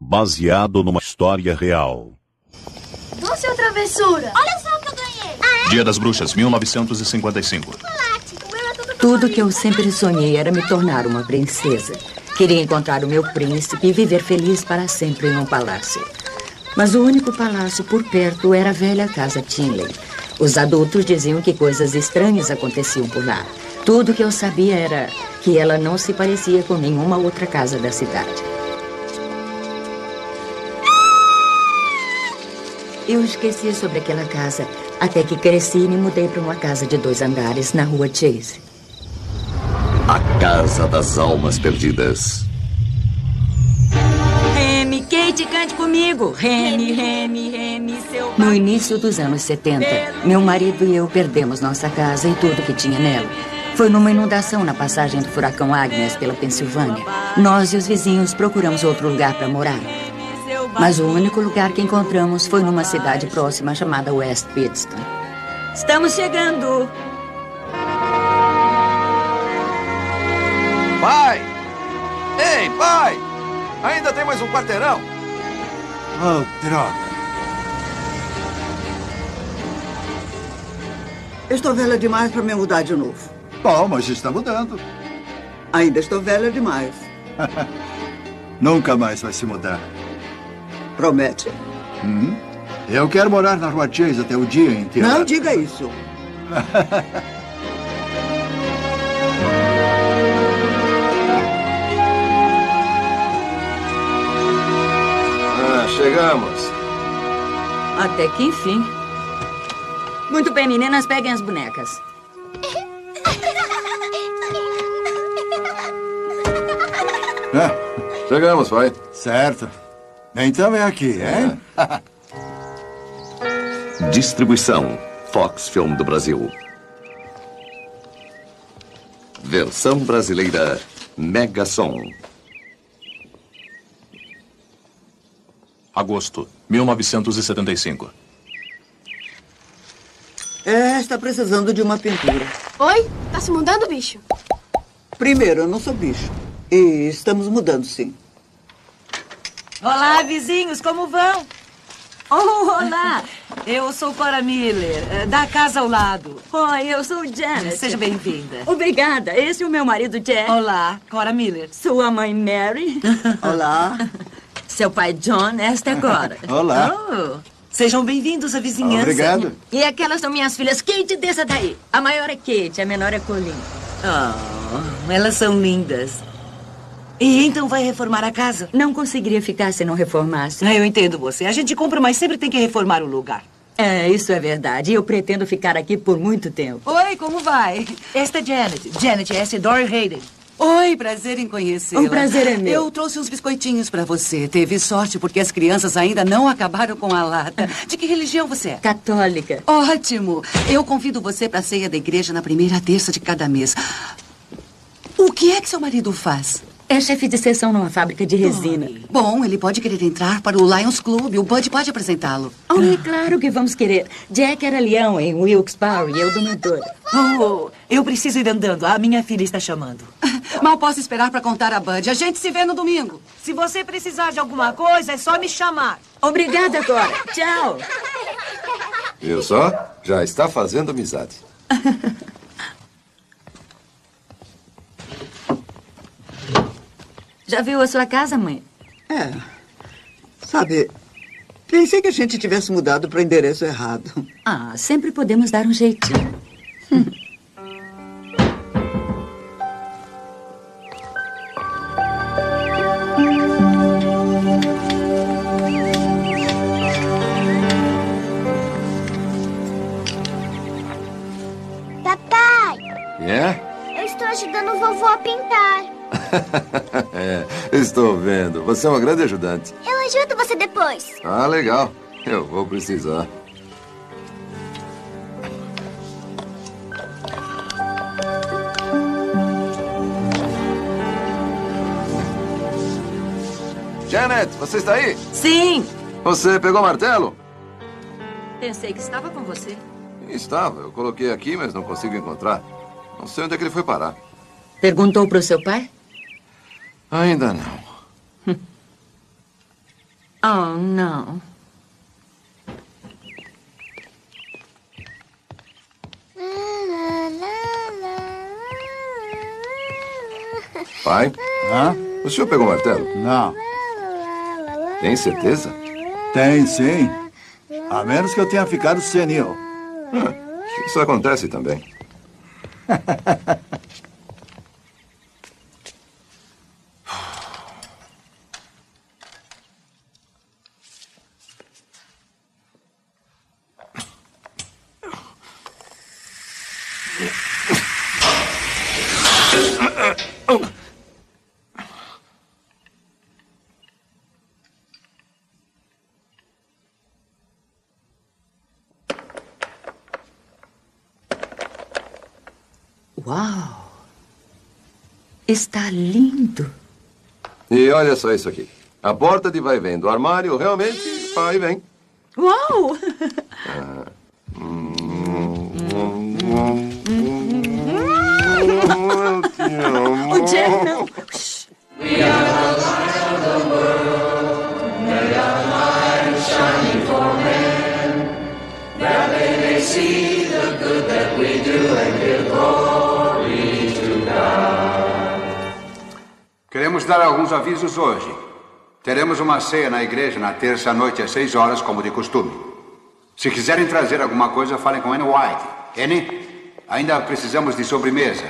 baseado numa história real. Doce ou travessura? Olha só o que eu ganhei. Ah, é? Dia das Bruxas, 1955. Tudo que eu sempre sonhei era me tornar uma princesa. Queria encontrar o meu príncipe e viver feliz para sempre em um palácio. Mas o único palácio por perto era a velha casa Tinley. Os adultos diziam que coisas estranhas aconteciam por lá. Tudo que eu sabia era que ela não se parecia com nenhuma outra casa da cidade. Eu esqueci sobre aquela casa até que cresci e me mudei para uma casa de dois andares na rua Chase. A Casa das Almas Perdidas. Remy, Kate, cante comigo. Remy, Remy, Remy, seu. No início dos anos 70, meu marido e eu perdemos nossa casa e tudo que tinha nela. Foi numa inundação na passagem do furacão Agnes pela Pensilvânia. Nós e os vizinhos procuramos outro lugar para morar. Mas o único lugar que encontramos foi numa cidade próxima chamada West Pittston. Estamos chegando! Pai! Ei, pai! Ainda tem mais um quarteirão? Oh, droga. Estou velha demais para me mudar de novo. Bom, mas está mudando. Ainda estou velha demais. Nunca mais vai se mudar. Promete? Hum? Eu quero morar na Rua Chase até o dia inteiro. Não diga isso. ah, chegamos. Até que enfim. Muito bem, meninas, peguem as bonecas. É, chegamos, pai. Certo. Então é aqui, hein? É. Distribuição Fox Film do Brasil. Versão brasileira Mega Som. Agosto, 1975. É, está precisando de uma pintura. Oi? Tá se mudando, bicho? Primeiro, eu não sou bicho. E estamos mudando, sim. Olá, vizinhos, como vão? Oh, olá! Eu sou Cora Miller, eh, da casa ao lado. Oi, eu sou Janet. Seja bem-vinda. Obrigada. Esse é o meu marido, Jack. Olá, Cora Miller. Sua mãe, Mary. Olá. Seu pai, John. Esta é Cora. Olá. Oh, sejam bem-vindos à vizinhança. Obrigado. E aquelas são minhas filhas. Kate, desça daí. A maior é Kate, a menor é Colin. Oh, elas são lindas. E então vai reformar a casa? Não conseguiria ficar se não reformasse. Ah, eu entendo você. A gente compra, mas sempre tem que reformar o lugar. É, isso é verdade. Eu pretendo ficar aqui por muito tempo. Oi, como vai? Esta é Janet. Janet, essa é Dory Hayden. Oi, prazer em conhecê-la. O prazer é meu. Eu trouxe uns biscoitinhos para você. Teve sorte porque as crianças ainda não acabaram com a lata. De que religião você é? Católica. Ótimo. Eu convido você para a ceia da igreja na primeira terça de cada mês. O que é que seu marido faz? É chefe de seção numa fábrica de resina. Dory. Bom, ele pode querer entrar para o Lions Club. O Bud pode apresentá-lo. Oh, é claro que vamos querer. Jack era leão em Wilkes-Barre e eu domadora. Oh, eu preciso ir andando. A minha filha está chamando. Mal posso esperar para contar a Bud. A gente se vê no domingo. Se você precisar de alguma coisa, é só me chamar. Obrigada, Cora. Tchau. Viu só? Já está fazendo amizade. Já viu a sua casa, mãe? É. Sabe, pensei que a gente tivesse mudado para o endereço errado. Ah, sempre podemos dar um jeitinho. Papai, É? eu estou ajudando o vovô a pintar. É, estou vendo. Você é uma grande ajudante. Eu ajudo você depois. Ah, legal. Eu vou precisar. Janet, você está aí? Sim. Você pegou o martelo? Pensei que estava com você. Estava. Eu coloquei aqui, mas não consigo encontrar. Não sei onde é que ele foi parar. Perguntou para o seu pai? Ainda não. Oh, não. Pai? Hã? O senhor pegou o martelo? Não. Tem certeza? Tem, sim. A menos que eu tenha ficado senil. Ah, isso acontece também. Uau! Está lindo. E olha só isso aqui. A porta de vai vem do armário realmente vai e vem. Uau! dar alguns avisos hoje. Teremos uma ceia na igreja na terça noite às seis horas, como de costume. Se quiserem trazer alguma coisa, falem com Anne White. Anne, ainda precisamos de sobremesa.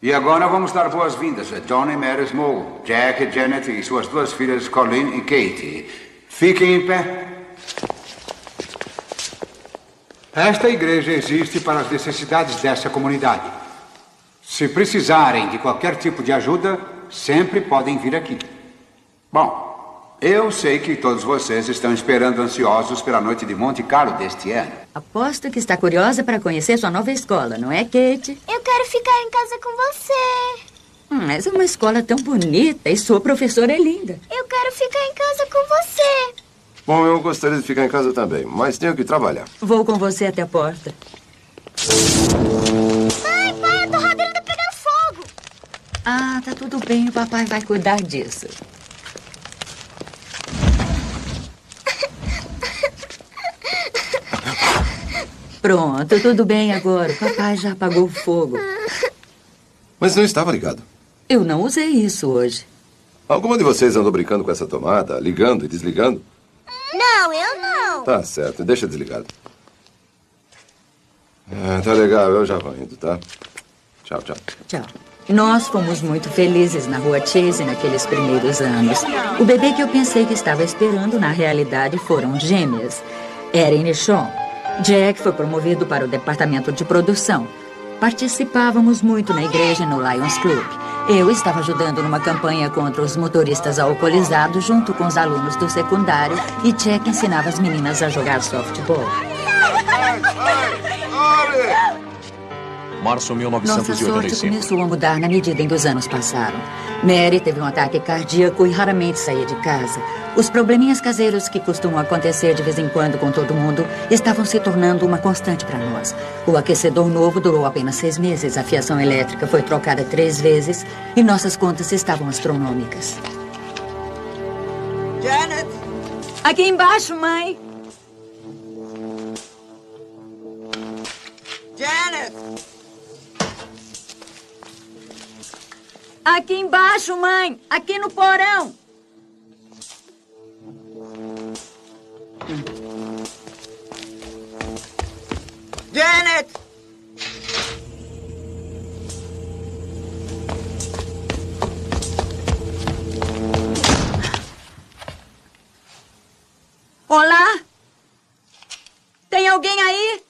E agora vamos dar boas-vindas a Johnny Mary Small, Jack e Janet e suas duas filhas Colleen e Katie. Fiquem em pé. Esta igreja existe para as necessidades dessa comunidade. Se precisarem de qualquer tipo de ajuda, sempre podem vir aqui. Bom, eu sei que todos vocês estão esperando ansiosos pela noite de Monte Carlo deste ano. Aposto que está curiosa para conhecer sua nova escola, não é, Kate? Eu quero ficar em casa com você. Hum, mas é uma escola tão bonita e sua professora é linda. Eu quero ficar em casa com você. Bom, eu gostaria de ficar em casa também, mas tenho que trabalhar. Vou com você até a porta. Ah, tá tudo bem, o papai vai cuidar disso. Pronto, tudo bem agora. O papai já apagou o fogo. Mas não estava ligado. Eu não usei isso hoje. Alguma de vocês andou brincando com essa tomada, ligando e desligando? Não, eu não. Tá certo, deixa desligado. Ah, tá legal, eu já vou indo, tá? Tchau, tchau. Tchau. Nós fomos muito felizes na rua Chase naqueles primeiros anos. O bebê que eu pensei que estava esperando, na realidade, foram gêmeas. Erin e Sean. Jack foi promovido para o departamento de produção. Participávamos muito na igreja no Lions Club. Eu estava ajudando numa campanha contra os motoristas alcoolizados junto com os alunos do secundário e Jack ensinava as meninas a jogar softball. Março Nossa sorte 1985. começou a mudar na medida em que os anos passaram. Mary teve um ataque cardíaco e raramente saía de casa. Os probleminhas caseiros que costumam acontecer de vez em quando com todo mundo estavam se tornando uma constante para nós. O aquecedor novo durou apenas seis meses, a fiação elétrica foi trocada três vezes e nossas contas estavam astronômicas. Janet! Aqui embaixo, mãe! Janet! Aqui embaixo, mãe! Aqui no porão! Janet! Olá? Tem alguém aí?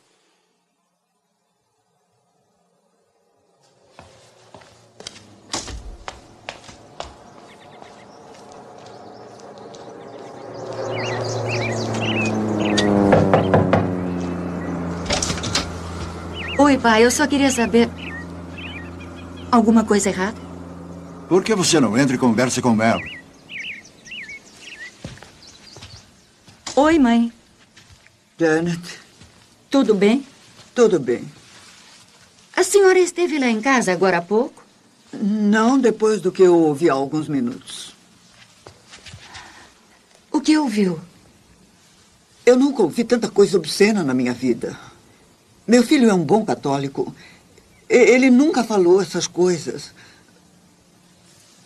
Oi, pai, eu só queria saber. Alguma coisa errada? Por que você não entra e conversa com Mel? Oi, mãe. Janet, Tudo bem? tudo bem. A senhora esteve lá em casa agora há pouco? Não depois do que eu ouvi há alguns minutos. O que ouviu? Eu nunca ouvi tanta coisa obscena na minha vida. Meu filho é um bom católico. Ele nunca falou essas coisas.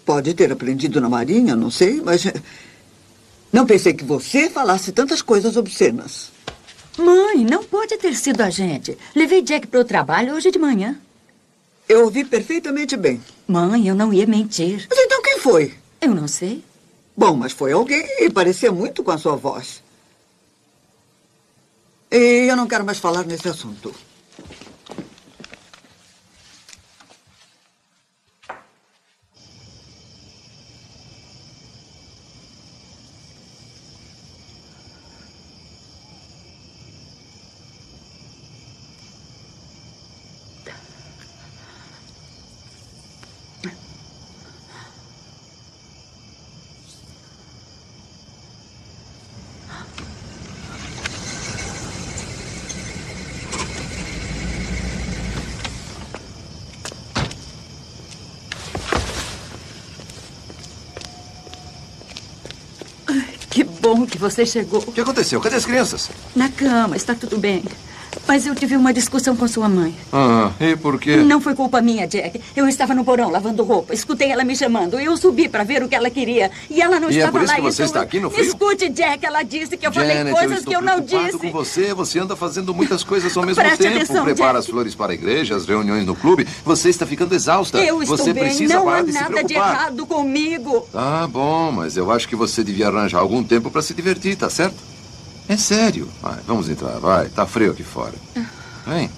Pode ter aprendido na Marinha, não sei, mas. Não pensei que você falasse tantas coisas obscenas. Mãe, não pode ter sido a gente. Levei Jack para o trabalho hoje de manhã. Eu ouvi perfeitamente bem. Mãe, eu não ia mentir. Mas então quem foi? Eu não sei. Bom, mas foi alguém e parecia muito com a sua voz. E eu não quero mais falar nesse assunto. Que bom que você chegou. O que aconteceu? Cadê as crianças? Na cama, está tudo bem. Mas eu tive uma discussão com sua mãe. Ah, e por quê? Não foi culpa minha, Jack. Eu estava no porão lavando roupa. Escutei ela me chamando. Eu subi para ver o que ela queria. E ela não E é estava por isso lá. que você então está aqui no frio? Escute, Jack. Ela disse que eu falei Janet, coisas eu que eu não disse. com você. Você anda fazendo muitas coisas ao mesmo Preste tempo. atenção, Prepara Jack. as flores para a igreja, as reuniões no clube. Você está ficando exausta. Eu estou você bem. precisa Não há de nada de preocupar. errado comigo. Tá bom, mas eu acho que você devia arranjar algum tempo para se divertir, tá certo? É sério. Vai, vamos entrar, vai. Tá frio aqui fora. Vem.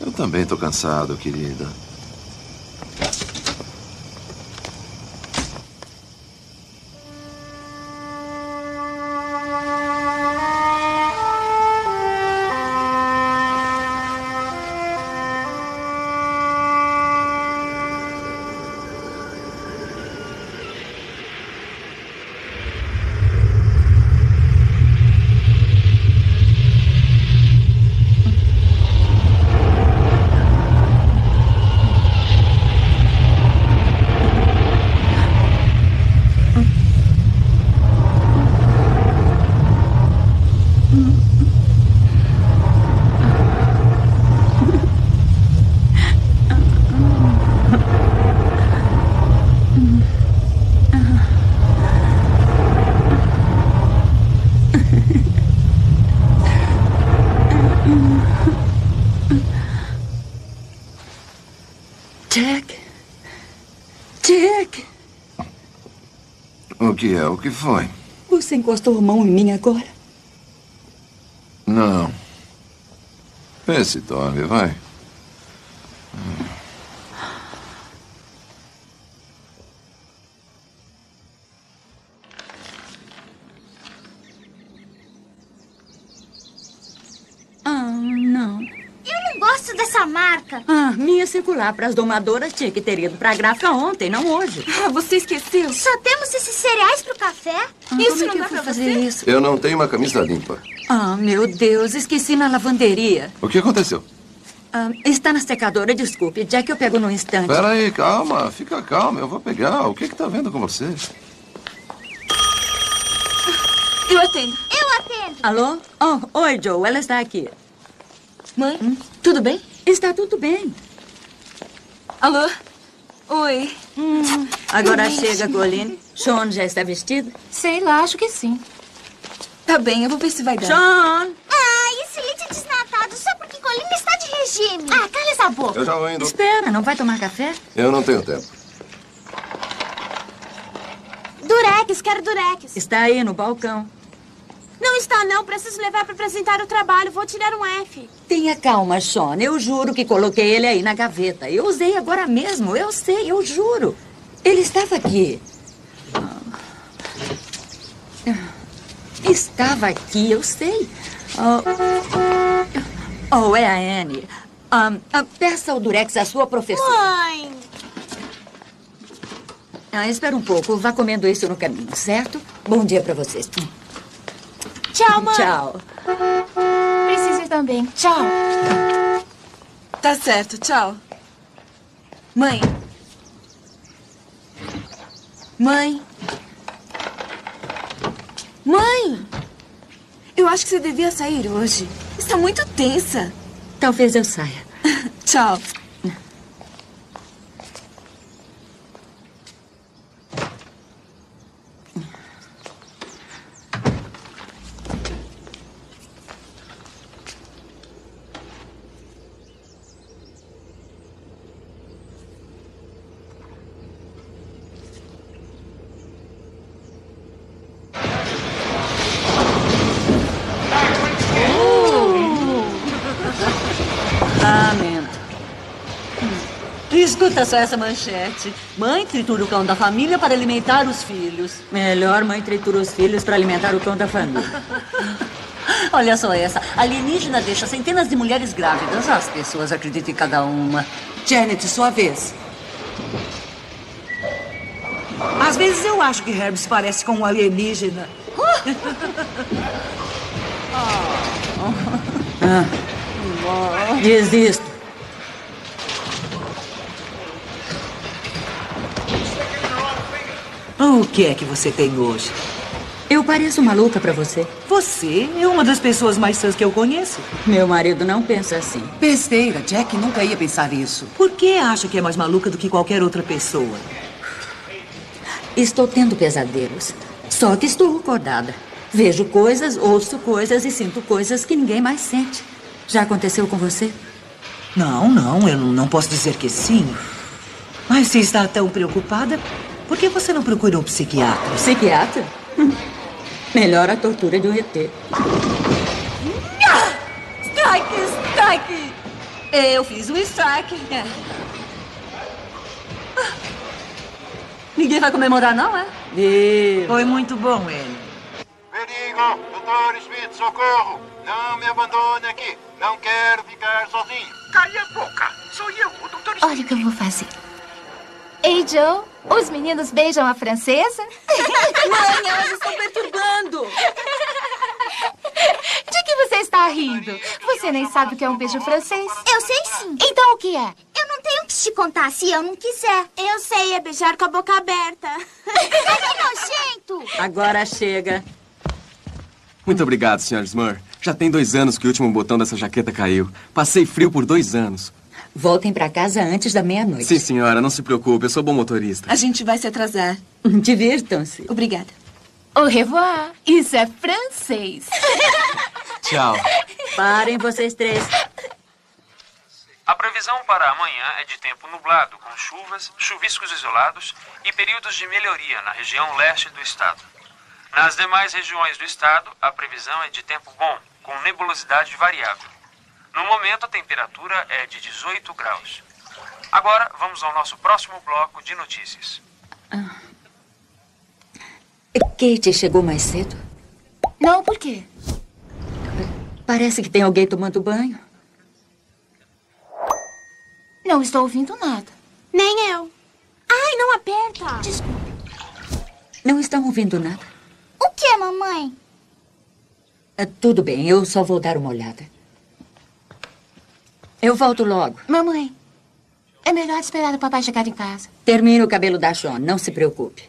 Eu também tô cansado, querida. Jack. Jack. O que é? O que foi? Você encostou a mão em mim agora? Não. Vê se dorme, vai. Ah, não. Eu não gosto dessa marca. Circular para as domadoras tinha que ter ido para a gráfica ontem, não hoje. Ah, você esqueceu? Só temos esses cereais pro café. Ah, Isso como é não que dá pra fazer você? isso? Eu não tenho uma camisa limpa. Ah, meu Deus, esqueci na lavanderia. O que aconteceu? Ah, está na secadora, desculpe. Jack, eu pego no instante. Peraí, calma. Fica calma, eu vou pegar. O que que tá vendo com você? Eu atendo. Eu atendo. Alô? Oh, oi, Joe, ela está aqui. Mãe, tudo bem? Está tudo bem. Alô? Oi. Agora Gente. chega, Colleen. Sean já está vestido? Sei lá, acho que sim. Tá bem, eu vou ver se vai dar. Sean! Ah, esse leite desnatado só porque Colina está de regime. Ah, cala essa boca. Eu já vou indo. Espera, não vai tomar café? Eu não tenho tempo. Durex, quero Durex. Está aí no balcão. Não está, não. Preciso levar para apresentar o trabalho. Vou tirar um F. Tenha calma, Sean. Eu juro que coloquei ele aí na gaveta. Eu usei agora mesmo. Eu sei, eu juro. Ele estava aqui. Ah. Estava aqui, eu sei. Oh, oh é a Anne. Ah, ah, peça ao Durex à sua professora. Mãe. Ah, espera um pouco. Vá comendo isso no caminho, certo? Bom dia para vocês. Tchau, mãe. Tchau. Preciso ir também. Tchau. Tá certo, tchau. Mãe. Mãe. Mãe! Eu acho que você devia sair hoje. Está muito tensa. Talvez eu saia. Tchau. Amém. Escuta só essa manchete. Mãe tritura o cão da família para alimentar os filhos. Melhor mãe tritura os filhos para alimentar o cão da família. Olha só essa. Alienígena deixa centenas de mulheres grávidas. As pessoas acreditam em cada uma. Janet, sua vez. Às vezes eu acho que Herb se parece com um alienígena. Ah, desisto. O que é que você tem hoje? Eu pareço maluca pra você. Você é uma das pessoas mais sãs que eu conheço. Meu marido não pensa assim. Besteira, Jack nunca ia pensar isso. Por que acha que é mais maluca do que qualquer outra pessoa? Estou tendo pesadelos. Só que estou acordada. Vejo coisas, ouço coisas e sinto coisas que ninguém mais sente. Já aconteceu com você? Não, não, eu não posso dizer que sim. Mas se está tão preocupada, por que você não procura um psiquiatra? Psiquiatra? Melhor a tortura de um ET. Strike, strike! Eu fiz um strike. Ninguém vai comemorar, não, é? Foi muito bom, ele. Perigo! Doutor Smith, socorro! Não me abandone aqui! Não quero ficar sozinho! Calha a boca! Sou eu, o doutor Smith. Olha o que eu vou fazer. Ei, Joe, os meninos beijam a francesa? Mãe, elas estão perturbando. De que você está rindo? Você nem sabe o que é um beijo francês? Eu sei sim. Então o que é? Eu não tenho que te contar se eu não quiser. Eu sei, é beijar com a boca aberta. que nojento! Agora chega. Muito obrigado, Sr. Smur. Já tem dois anos que o último botão dessa jaqueta caiu. Passei frio por dois anos. Voltem para casa antes da meia-noite. Sim, senhora, não se preocupe, eu sou bom motorista. A gente vai se atrasar. Divirtam-se. Obrigada. Au revoir. Isso é francês. Tchau. Parem vocês três. A previsão para amanhã é de tempo nublado, com chuvas, chuviscos isolados e períodos de melhoria na região leste do estado. Nas demais regiões do estado, a previsão é de tempo bom, com nebulosidade variável. No momento, a temperatura é de 18 graus. Agora, vamos ao nosso próximo bloco de notícias. Ah. Kate chegou mais cedo? Não, por quê? Parece que tem alguém tomando banho. Não estou ouvindo nada. Nem eu. Ai, não aperta. Desculpe. Não estão ouvindo nada. O que, mamãe? Ah, tudo bem, eu só vou dar uma olhada. Eu volto logo. Mamãe, é melhor esperar o papai chegar em casa. Termine o cabelo da Sean, não se preocupe.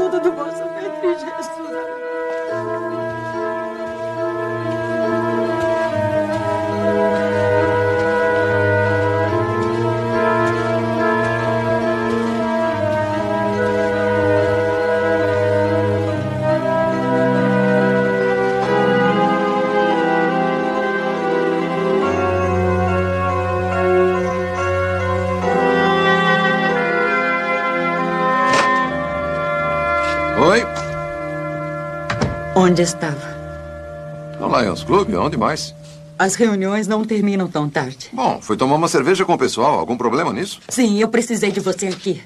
Onde estava? No Lions Club? Onde mais? As reuniões não terminam tão tarde. Bom, fui tomar uma cerveja com o pessoal. Algum problema nisso? Sim, eu precisei de você aqui.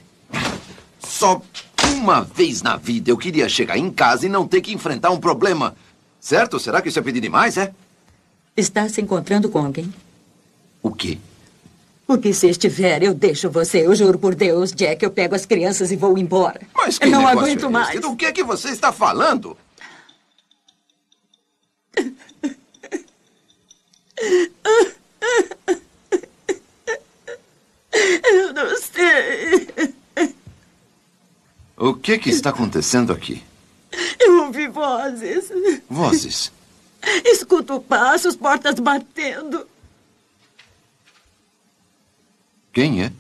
Só uma vez na vida eu queria chegar em casa e não ter que enfrentar um problema. Certo? Será que isso é pedir demais, é? Está se encontrando com alguém? O quê? Porque se estiver, eu deixo você. Eu juro por Deus, Jack, eu pego as crianças e vou embora. Mas que eu não aguento é mais. Do que é que você está falando? Eu não sei. O que que está acontecendo aqui? Eu ouvi vozes. Vozes. Escuto passos, portas batendo. Quem é?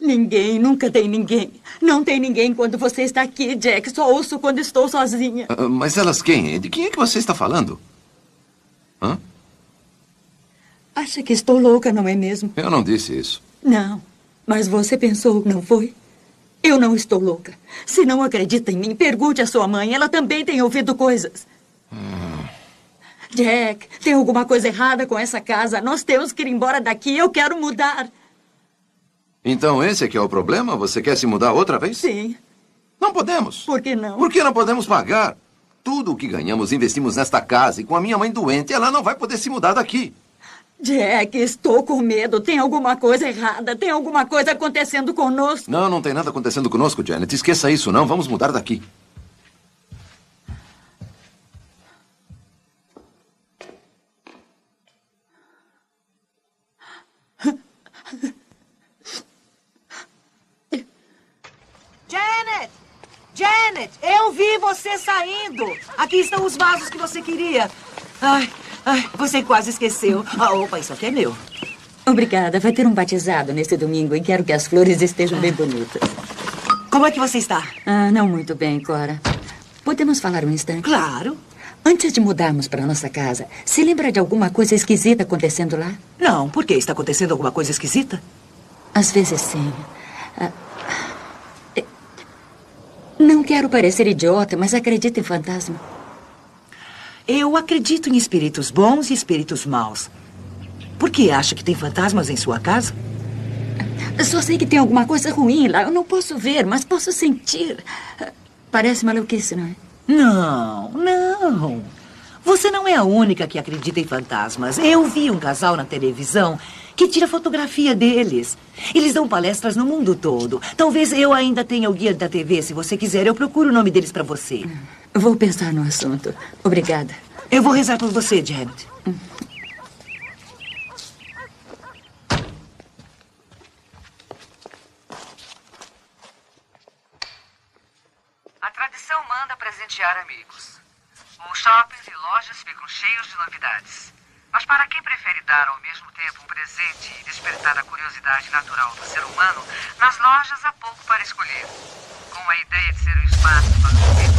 Ninguém, nunca tem ninguém. Não tem ninguém quando você está aqui, Jack. Só ouço quando estou sozinha. Ah, Mas elas quem? De quem é que você está falando? Hã? Acha que estou louca, não é mesmo? Eu não disse isso. Não. Mas você pensou, não foi? Eu não estou louca. Se não acredita em mim, pergunte à sua mãe. Ela também tem ouvido coisas. Jack, tem alguma coisa errada com essa casa. Nós temos que ir embora daqui. Eu quero mudar. Então esse é que é o problema? Você quer se mudar outra vez? Sim. Não podemos. Por que não? Por que não podemos pagar? Tudo o que ganhamos investimos nesta casa e com a minha mãe doente, ela não vai poder se mudar daqui. Jack, estou com medo. Tem alguma coisa errada. Tem alguma coisa acontecendo conosco. Não, não tem nada acontecendo conosco, Janet. Esqueça isso, não. Vamos mudar daqui. Janet, eu vi você saindo. Aqui estão os vasos que você queria. Ai, ai, você quase esqueceu. Ah, opa, isso aqui é meu. Obrigada. Vai ter um batizado nesse domingo e quero que as flores estejam bem bonitas. Como é que você está? Ah, não muito bem, Cora. Podemos falar um instante? Claro. Antes de mudarmos para nossa casa, se lembra de alguma coisa esquisita acontecendo lá? Não, por quê? Está acontecendo alguma coisa esquisita? Às vezes sim. Ah, Não quero parecer idiota, mas acredito em fantasma. Eu acredito em espíritos bons e espíritos maus. Por que acha que tem fantasmas em sua casa? Só sei que tem alguma coisa ruim lá. Eu não posso ver, mas posso sentir. Parece maluquice, não é? Não, não. Você não é a única que acredita em fantasmas. Eu vi um casal na televisão que tira fotografia deles. Eles dão palestras no mundo todo. Talvez eu ainda tenha o guia da TV. Se você quiser, eu procuro o nome deles para você. Vou pensar no assunto. Obrigada. Eu vou rezar por você, Janet. A tradição manda presentear amigos. Shoppings e lojas ficam cheios de novidades. Mas para quem prefere dar ao mesmo tempo um presente e despertar a curiosidade natural do ser humano, nas lojas há pouco para escolher. Com a ideia de ser um espaço para os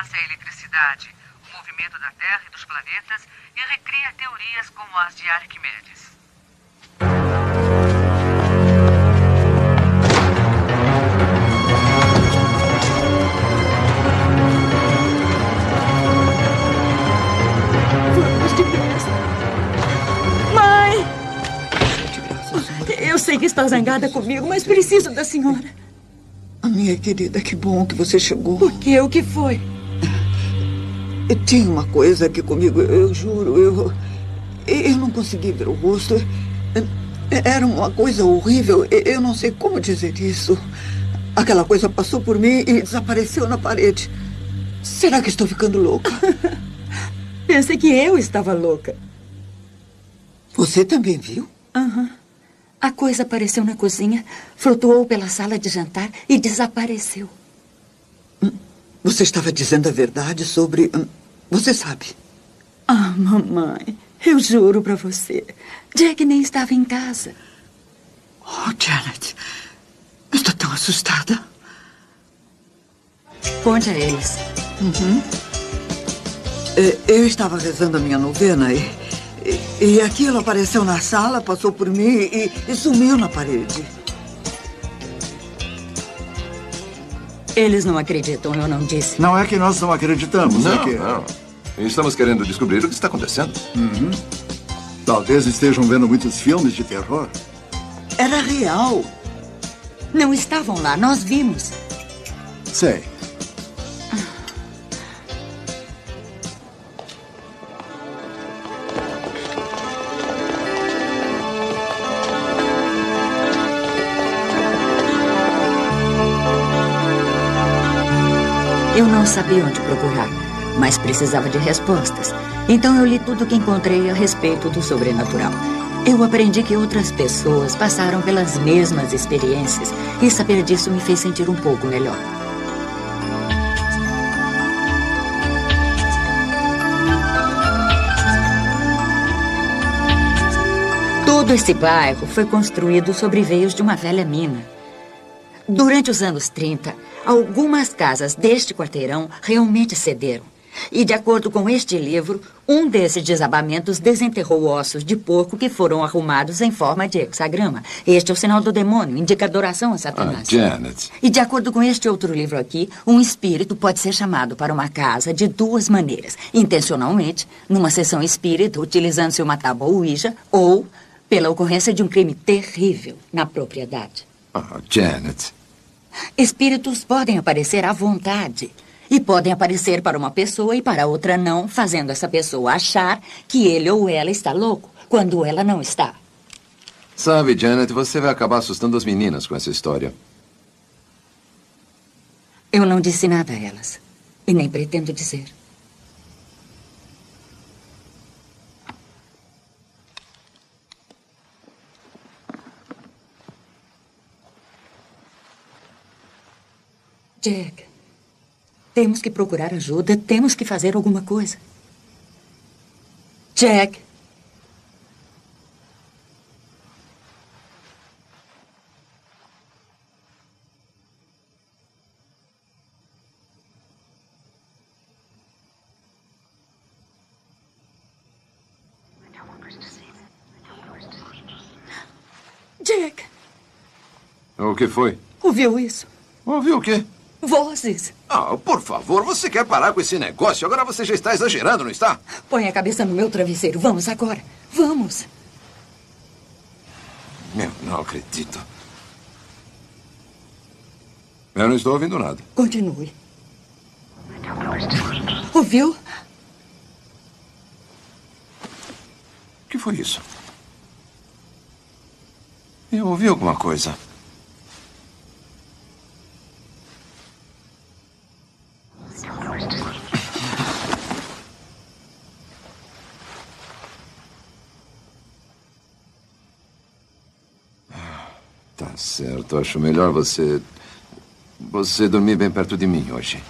traça a eletricidade, o movimento da Terra e dos planetas e recria teorias como as de Arquimedes. Vamos. Mãe! Eu sei que está zangada comigo, mas preciso da senhora. A minha querida, que bom que você chegou. Por quê? O que foi? Tinha uma coisa aqui comigo, eu juro, eu. Eu não consegui ver o rosto. Era uma coisa horrível. Eu não sei como dizer isso. Aquela coisa passou por mim e desapareceu na parede. Será que estou ficando louca? Pensei que eu estava louca. Você também viu? Aham. Uhum. A coisa apareceu na cozinha, flutuou pela sala de jantar e desapareceu. Hum, você estava dizendo a verdade sobre. Você sabe. Ah, mamãe, eu juro para você. Jack nem estava em casa. Oh, Janet, eu estou tão assustada. Conte a eles. Uhum. É, eu estava rezando a minha novena e, e, e, aquilo apareceu na sala, passou por mim e, e sumiu na parede. Eles não acreditam, eu não disse. Não é que nós não acreditamos, não, é que... Não, Estamos querendo descobrir o que está acontecendo. Uhum. Talvez estejam vendo muitos filmes de terror. Era real. Não estavam lá, nós vimos. Sei. Sabia onde procurar, mas precisava de respostas. Então eu li tudo o que encontrei a respeito do sobrenatural. Eu aprendi que outras pessoas passaram pelas mesmas experiências e saber disso me fez sentir um pouco melhor. Todo esse bairro foi construído sobre veios de uma velha mina. Durante os anos 30, algumas casas deste quarteirão realmente cederam. E, de acordo com este livro, um desses desabamentos desenterrou ossos de porco que foram arrumados em forma de hexagrama. Este é o sinal do demônio, indica adoração a Satanás. Ah, Janet. E, de acordo com este outro livro aqui, um espírito pode ser chamado para uma casa de duas maneiras: intencionalmente, numa sessão espírita, utilizando-se uma tábua Ouija, ou pela ocorrência de um crime terrível na propriedade. Ah, Janet. Espíritos podem aparecer à vontade. E podem aparecer para uma pessoa e para outra não, fazendo essa pessoa achar que ele ou ela está louco, quando ela não está. Sabe, Janet, você vai acabar assustando as meninas com essa história. Eu não disse nada a elas. E nem pretendo dizer. Jack. Temos que procurar ajuda, temos que fazer alguma coisa. Jack. Jack. O que foi? Ouviu isso? Ouviu o quê? Vozes. Ah, por favor, você quer parar com esse negócio? Agora você já está exagerando, não está? Põe a cabeça no meu travesseiro. Vamos agora. Vamos. Meu, não acredito. Eu não estou ouvindo nada. Continue. Ouviu? O que foi isso? Eu ouvi alguma coisa. Acho melhor você. Você dormir bem perto de mim hoje.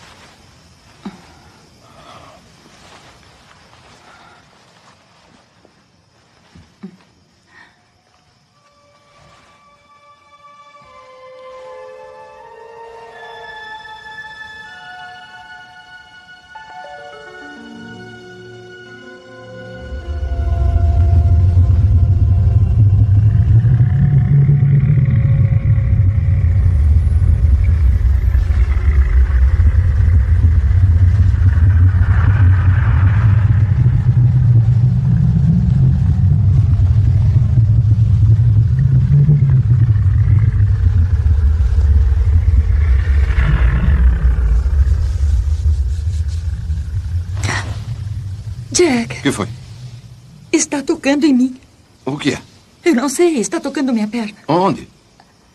Sei, está tocando minha perna. Onde?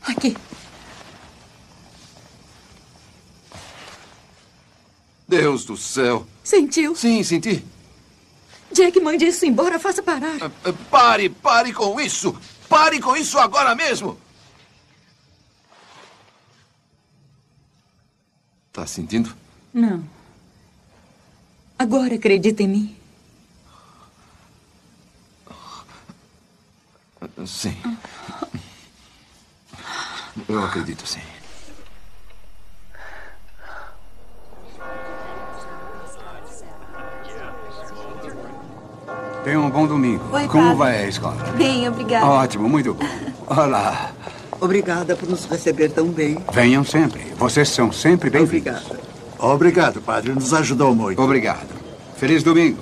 Aqui. Deus do céu. Sentiu? Sim, senti. Jack, mande isso embora, faça parar. Ah, Pare, pare com isso! Pare com isso agora mesmo! Tá sentindo? Não. Agora acredita em mim. Sim. Eu acredito, sim. Tenha um bom domingo. Oi, Como padre. vai a escola? Bem, obrigada. Ótimo, muito bom. Olá. Obrigada por nos receber tão bem. Venham sempre. Vocês são sempre bem-vindos. Obrigado, padre. Nos ajudou muito. Obrigado. Feliz domingo.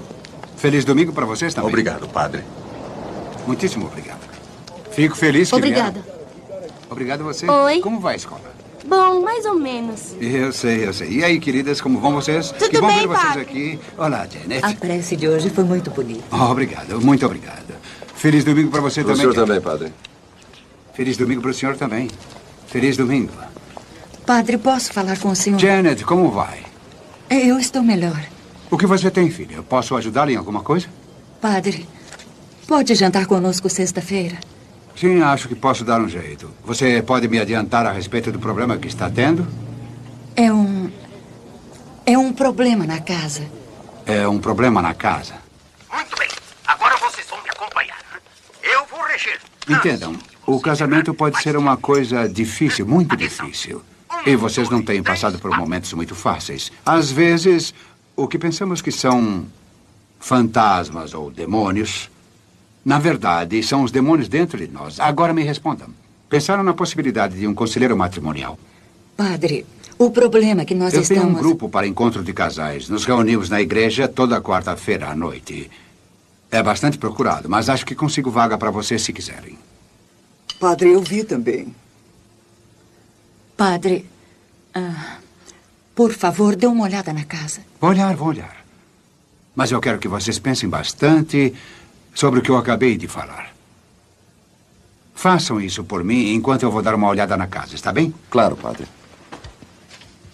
Feliz domingo para vocês também. Obrigado, padre. Muitíssimo obrigado. Fico feliz que Obrigada. vieram. Obrigado a você. Oi. Como vai a escola? Bom, mais ou menos. Eu sei, eu sei. E aí, queridas, como vão vocês? Tudo que bom bem, ver vocês padre. aqui. Olá, Janet. A prece de hoje foi muito bonita. Oh, obrigado, muito obrigado. Feliz domingo para você Pro também. senhor Janet. também, padre. Feliz domingo para o senhor também. Feliz domingo. Padre, posso falar com o senhor? Janet, como vai? Eu estou melhor. O que você tem, filha? Eu Posso ajudá-la em alguma coisa? Padre, pode jantar conosco sexta-feira? Sim, acho que posso dar um jeito. Você pode me adiantar a respeito do problema que está tendo? É um. É um problema na casa. É um problema na casa. Muito bem. Agora vocês vão me acompanhar. Eu vou reger. Entendam, o casamento pode ser uma coisa difícil, muito difícil. E vocês não têm passado por momentos muito fáceis. Às vezes, o que pensamos que são fantasmas ou demônios, na verdade, são os demônios dentro de nós. Agora me respondam. Pensaram na possibilidade de um conselheiro matrimonial? Padre, o problema é que nós Eu estamos. tenho um grupo para encontro de casais. Nos reunimos na igreja toda quarta-feira à noite. É bastante procurado, mas acho que consigo vaga para vocês se quiserem. Padre, eu vi também. Padre, ah, por favor, dê uma olhada na casa. Vou olhar, vou olhar. Mas eu quero que vocês pensem bastante sobre o que eu acabei de falar. Façam isso por mim enquanto eu vou dar uma olhada na casa, está bem? Claro, padre.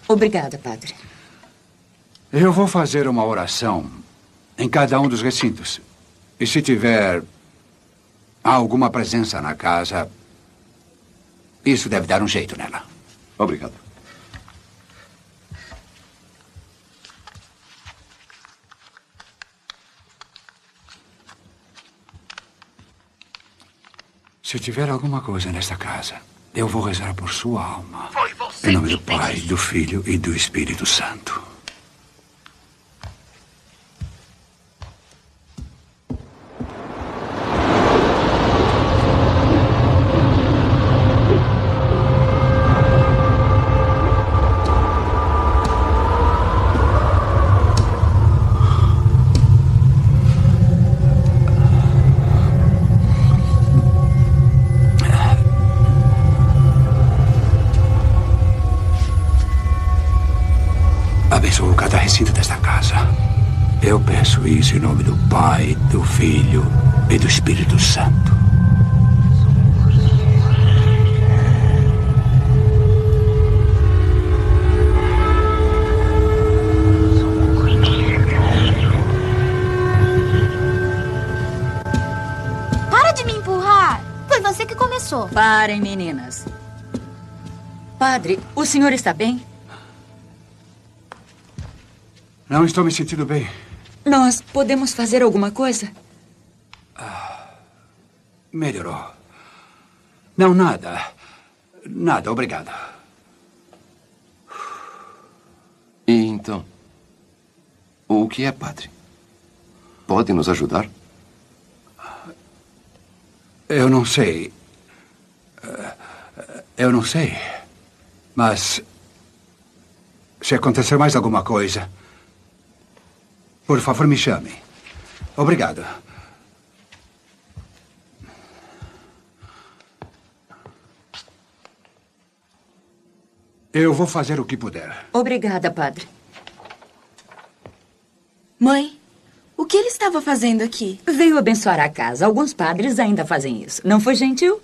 Obrigada, padre. Eu vou fazer uma oração em cada um dos recintos. E se tiver alguma presença na casa, isso deve dar um jeito nela. Obrigado. Se tiver alguma coisa nesta casa, eu vou rezar por sua alma. Foi você Em nome do Pai, do Filho e do Espírito Santo. Pai, do Filho e do Espírito Santo. Para de me empurrar. Foi você que começou. Parem, meninas. Padre, o senhor está bem? Não estou me sentindo bem. Nós podemos fazer alguma coisa? Melhorou. Não, nada. Nada, obrigado. E então? O que é, padre? Pode nos ajudar? Eu não sei. Eh, Eu não sei. Mas. Se acontecer mais alguma coisa. Por favor, me chame. Obrigado. Eu vou fazer o que puder. Obrigada, padre. Mãe, o que eles estava fazendo aqui? Veio abençoar a casa. Alguns padres ainda fazem isso. Não foi gentil?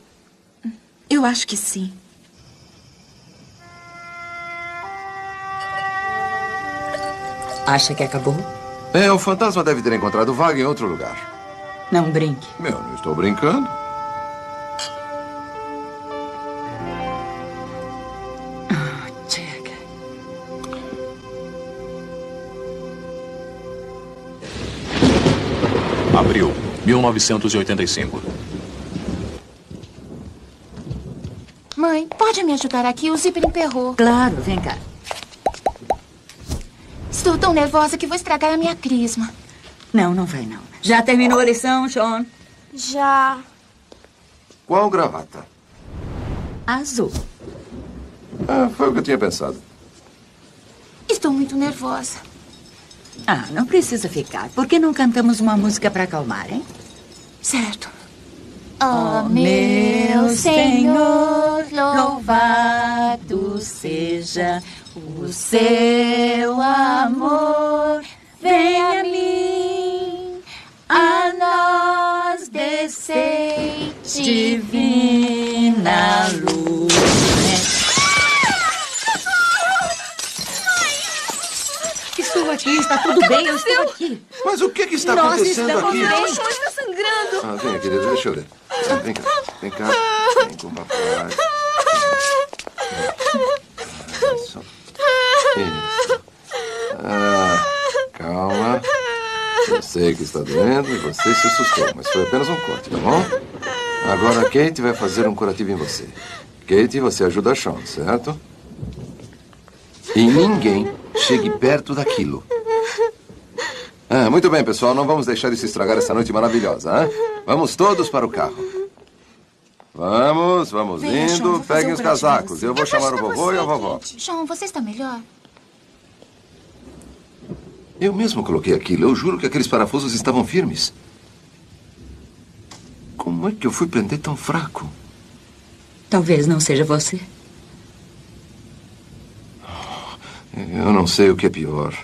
Eu acho que sim. Acha que acabou? É, o fantasma deve ter encontrado vaga em outro lugar. Não brinque. Meu, não estou brincando. Jack. Abril, 1985. Mãe, pode me ajudar aqui? O zíper emperrou. Claro, vem cá. Estou tão nervosa que vou estragar a minha crisma. Não, não vai não. Já terminou a lição, Sean? Já. Qual gravata? Azul. Ah, foi o que eu tinha pensado. Estou muito nervosa. Ah, não precisa ficar. Por que não cantamos uma música para acalmar, hein? Certo. Oh, meu Senhor, louvado seja o seu amor. Venha a mim, a nós descer divina luz. Estou aqui, está tudo bem, eu estou aqui. Mas o que, que está Nós acontecendo estamos aqui? bem. O chão está sangrando. Ah, vem, querida, deixa eu ver. Vem cá, vem cá. Vem com o papai. Isso. Ah, calma. Eu sei que está doendo e você se assustou, mas foi apenas um corte, tá bom? Agora a Kate vai fazer um curativo em você. Kate, você ajuda a Sean, certo? E ninguém chegue perto daquilo. Ah, muito bem, pessoal. Não vamos deixar isso estragar essa noite maravilhosa, hein? Vamos todos para o carro. Vamos, vamos Venha, Sean, indo. fazer Peguem um os casacos. você. Eu vou Eu chamar o vovô e a você, vovó. Sean, você está melhor? Eu mesmo coloquei aquilo. Eu juro que aqueles parafusos estavam firmes. Como é que eu fui prender tão fraco? Talvez não seja você. Eu não sei o que é pior.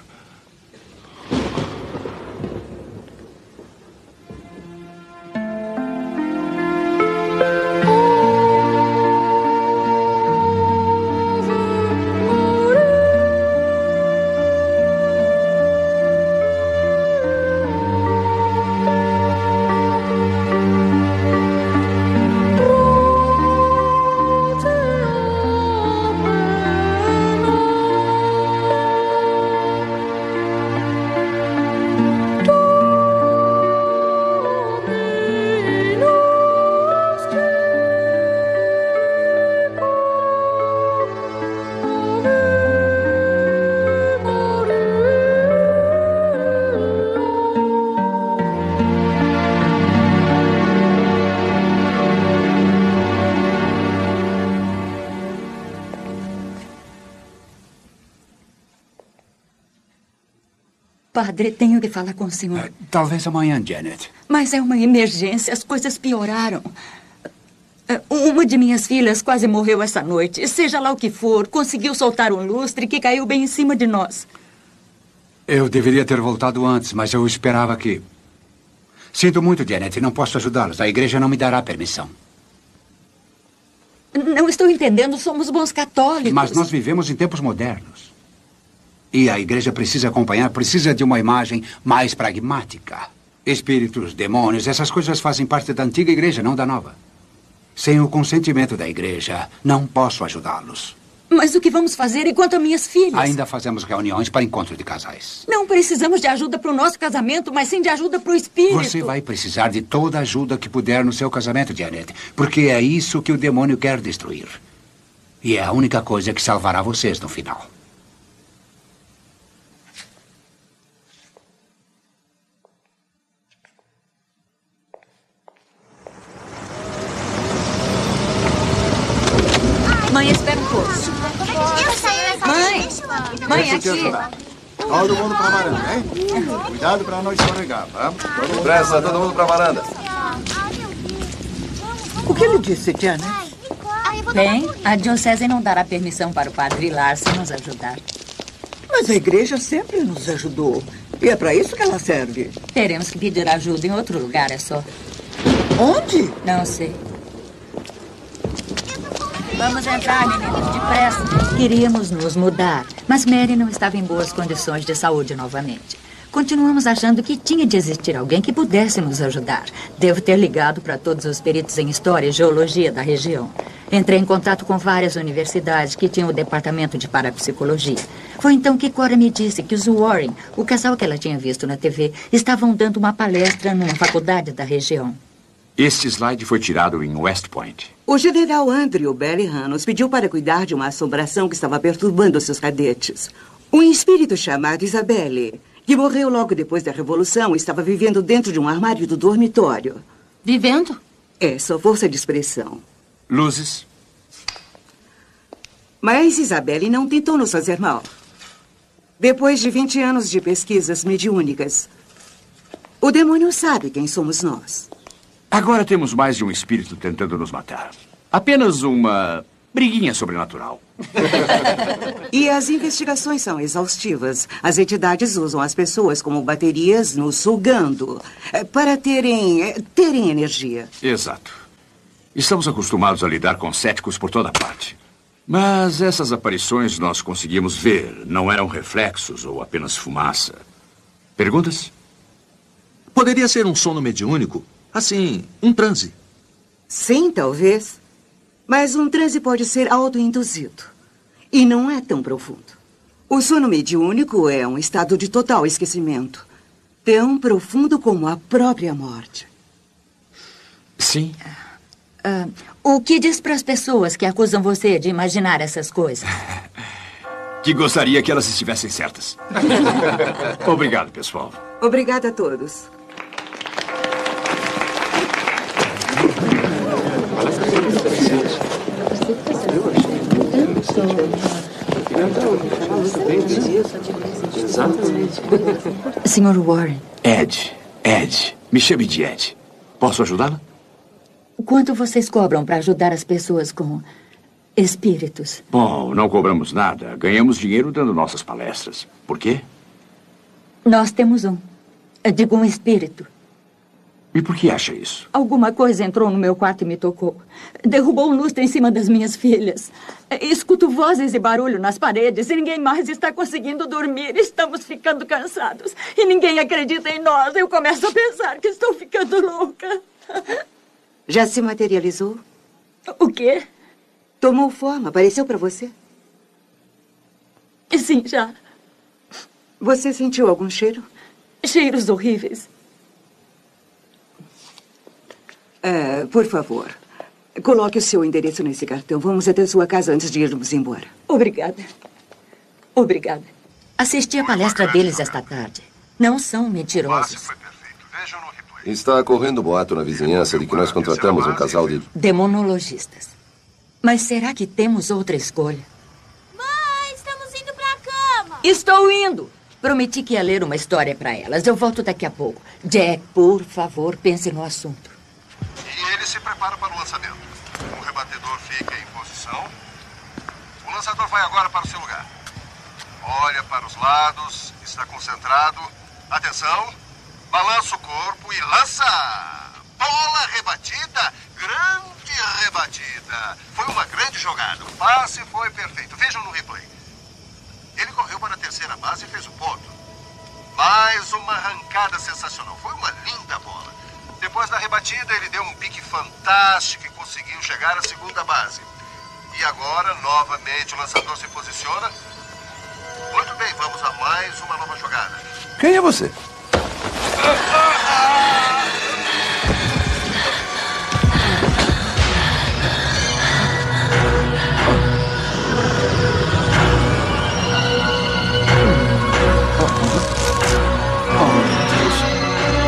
Padre, tenho que falar com o senhor. Talvez amanhã, Janet. Mas é uma emergência, as coisas pioraram. Eh, Uma de minhas filhas quase morreu essa noite. Seja lá o que for, conseguiu soltar um lustre que caiu bem em cima de nós. Eu deveria ter voltado antes, mas eu esperava que. Sinto muito, Janet. Não posso ajudá-los. A igreja não me dará permissão. Não estou entendendo, somos bons católicos. Mas nós vivemos em tempos modernos. E a igreja precisa acompanhar, precisa de uma imagem mais pragmática. Espíritos, demônios, essas coisas fazem parte da antiga igreja, não da nova. Sem o consentimento da igreja, não posso ajudá-los. Mas o que vamos fazer enquanto minhas filhas? Ainda fazemos reuniões para encontro de casais. Não precisamos de ajuda para o nosso casamento, mas sim de ajuda para o espírito. Você vai precisar de toda a ajuda que puder no seu casamento, Janet. Porque é isso que o demônio quer destruir. E é a única coisa que salvará vocês no final. Mãe, espera um pouco. Mãe, mãe, aqui. Todo mundo pra varanda, hein? Cuidado pra não escorregar, tá? Todo mundo Pressa, todo mundo pra varanda. O que ele disse, Janet? Bem, a diocese não dará permissão para o padre Larson nos ajudar. Mas a igreja sempre nos ajudou. E é para isso que ela serve. Teremos que pedir ajuda em outro lugar, é só. Onde? Não sei. Vamos entrar, meninos, depressa. Queríamos nos mudar, mas Mary não estava em boas condições de saúde novamente. Continuamos achando que tinha de existir alguém que pudesse nos ajudar. Devo ter ligado para todos os peritos em História e Geologia da região. Entrei em contato com várias universidades que tinham o departamento de parapsicologia. Foi então que Cora me disse que os Warren, o casal que ela tinha visto na TV, estavam dando uma palestra numa faculdade da região. Este slide foi tirado em West Point. O general Andrew Bellingham nos pediu para cuidar de uma assombração que estava perturbando seus cadetes. Um espírito chamado Isabelle, que morreu logo depois da Revolução estava vivendo dentro de um armário do dormitório. Vivendo? É, sua força de expressão. Luzes. Mas Isabelle não tentou nos fazer mal. Depois de 20 anos de pesquisas mediúnicas, o demônio sabe quem somos nós. Agora temos mais de um espírito tentando nos matar. Apenas uma briguinha sobrenatural. E as investigações são exaustivas. As entidades usam as pessoas como baterias nos sugando eh, para terem, eh, terem energia. Exato. Estamos acostumados a lidar com céticos por toda parte. Mas essas aparições nós conseguimos ver. Não eram reflexos ou apenas fumaça. Perguntas? Poderia ser um sono mediúnico? Assim, um transe. Sim, talvez. Mas um transe pode ser autoinduzido. E não é tão profundo. O sono mediúnico é um estado de total esquecimento. Tão profundo como a própria morte. Sim. Ah, o que diz para as pessoas que acusam você de imaginar essas coisas? Que gostaria que elas estivessem certas. Obrigado, pessoal. Obrigada a todos. Senhor Warren, Ed, Ed. Me chame de Ed. Posso ajudá-la? quanto vocês cobram para ajudar as pessoas com espíritos? Bom, não cobramos nada. Ganhamos dinheiro dando nossas palestras. Por quê? Nós temos um. Eu digo um espírito. E por que acha isso? Alguma coisa entrou no meu quarto e me tocou. Derrubou um lustre em cima das minhas filhas. Escuto vozes e barulho nas paredes e ninguém mais está conseguindo dormir. Estamos ficando cansados. E ninguém acredita em nós. Eu começo a pensar que estou ficando louca. Já se materializou? O quê? Tomou forma, apareceu para você? Sim, já. Você sentiu algum cheiro? Cheiros horríveis. É, por favor, coloque o seu endereço nesse cartão. Vamos até sua casa antes de irmos embora. Obrigada. Obrigada. Assisti a palestra deles esta tarde. Não são mentirosos. Está correndo boato na vizinhança de que nós contratamos um casal de. Demonologistas. Mas será que temos outra escolha? Mãe, estamos indo pra cama. Estou indo. Prometi que ia ler uma história para elas. Eu volto daqui a pouco. Jack, por favor, pense no assunto. Se prepara para o lançamento. O rebatedor fica em posição. O lançador vai agora para o seu lugar. Olha para os lados, está concentrado. Atenção. Balança o corpo e lança! Bola rebatida! Grande rebatida! Foi uma grande jogada. O passe foi perfeito. Vejam no replay. Ele correu para a terceira base e fez o ponto. Mais uma arrancada sensacional. Foi uma linda bola. Depois da rebatida, ele deu um pique fantástico e conseguiu chegar à segunda base. E agora, novamente, o lançador se posiciona. Muito bem, vamos a mais uma nova jogada. Quem é você?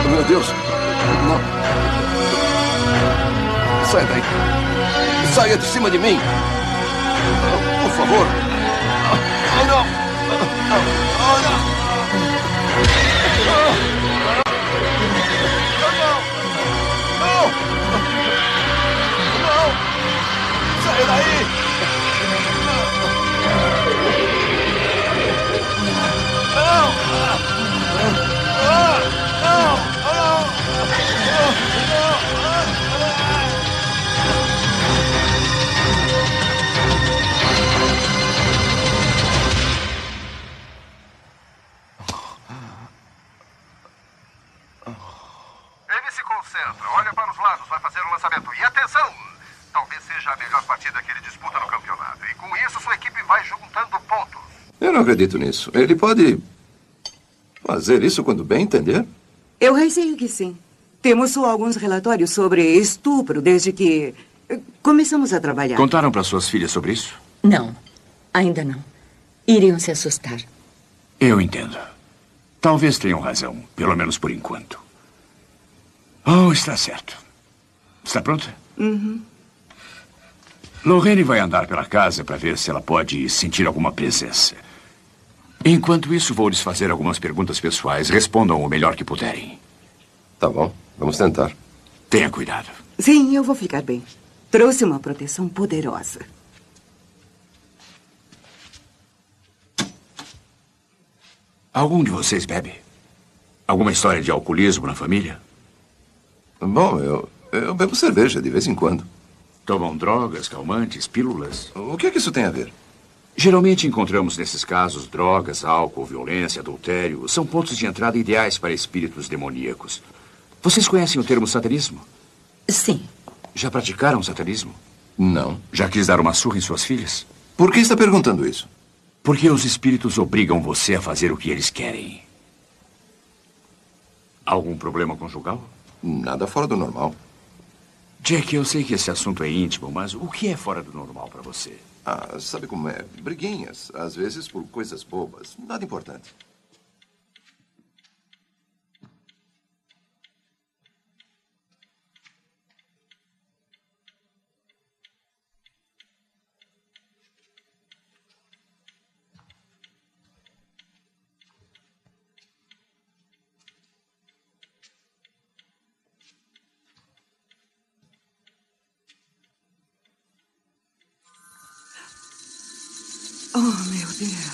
Oh, meu Deus! Não! Saia de cima de mim. Por favor. Oh, não. Oh, não. Sai daí! Não! Não! Não! Não! Acredito nisso. Ele pode fazer isso quando bem entender? Eu receio que sim. Temos só alguns relatórios sobre estupro desde que eh, começamos a trabalhar. Contaram para suas filhas sobre isso? Não, ainda não. Iriam se assustar. Eu entendo. Talvez tenham razão, pelo menos por enquanto. Oh, está certo. Está pronta? Uhum. Lorraine vai andar pela casa para ver se ela pode sentir alguma presença. Enquanto isso, vou lhes fazer algumas perguntas pessoais. Respondam o melhor que puderem. Tá bom, vamos tentar. Tenha cuidado. Sim, eu vou ficar bem. Trouxe uma proteção poderosa. Algum de vocês bebe? Alguma história de alcoolismo na família? Bom, eu, eu bebo cerveja de vez em quando. Tomam drogas, calmantes, pílulas? O que é que isso tem a ver? Geralmente encontramos nesses casos drogas, álcool, violência, adultério. São pontos de entrada ideais para espíritos demoníacos. Vocês conhecem o termo satanismo? Sim. Já praticaram satanismo? Não. Já quis dar uma surra em suas filhas? Por que está perguntando isso? Porque os espíritos obrigam você a fazer o que eles querem. Algum problema conjugal? Nada fora do normal. Jack, eu sei que esse assunto é íntimo, mas o que é fora do normal para você? Ah, sabe como é? Briguinhas, às vezes por coisas bobas. Nada importante. Oh, meu Deus.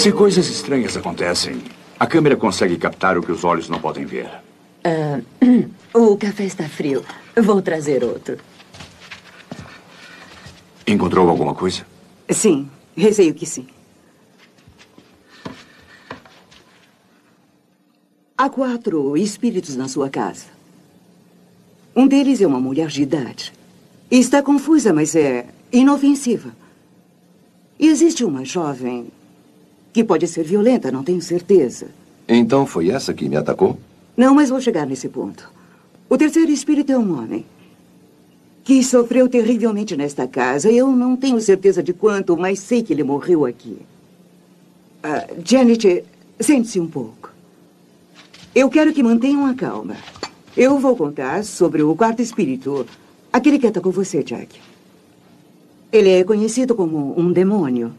Se coisas estranhas acontecem, a câmera consegue captar o que os olhos não podem ver. Ah, o café está frio. Vou trazer outro. Encontrou alguma coisa? Sim, receio que sim. Há quatro espíritos na sua casa. Um deles é uma mulher de idade. Está confusa, mas é inofensiva. E existe uma jovem que pode ser violenta, não tenho certeza. Então foi essa que me atacou? Não, mas vou chegar nesse ponto. O terceiro espírito é um homem que sofreu terrivelmente nesta casa. Eu não tenho certeza de quanto, mas sei que ele morreu aqui. Ah, Janet, sente-se um pouco. Eu quero que mantenham a calma. Eu vou contar sobre o quarto espírito, aquele que atacou você, Jack. Ele é conhecido como um demônio.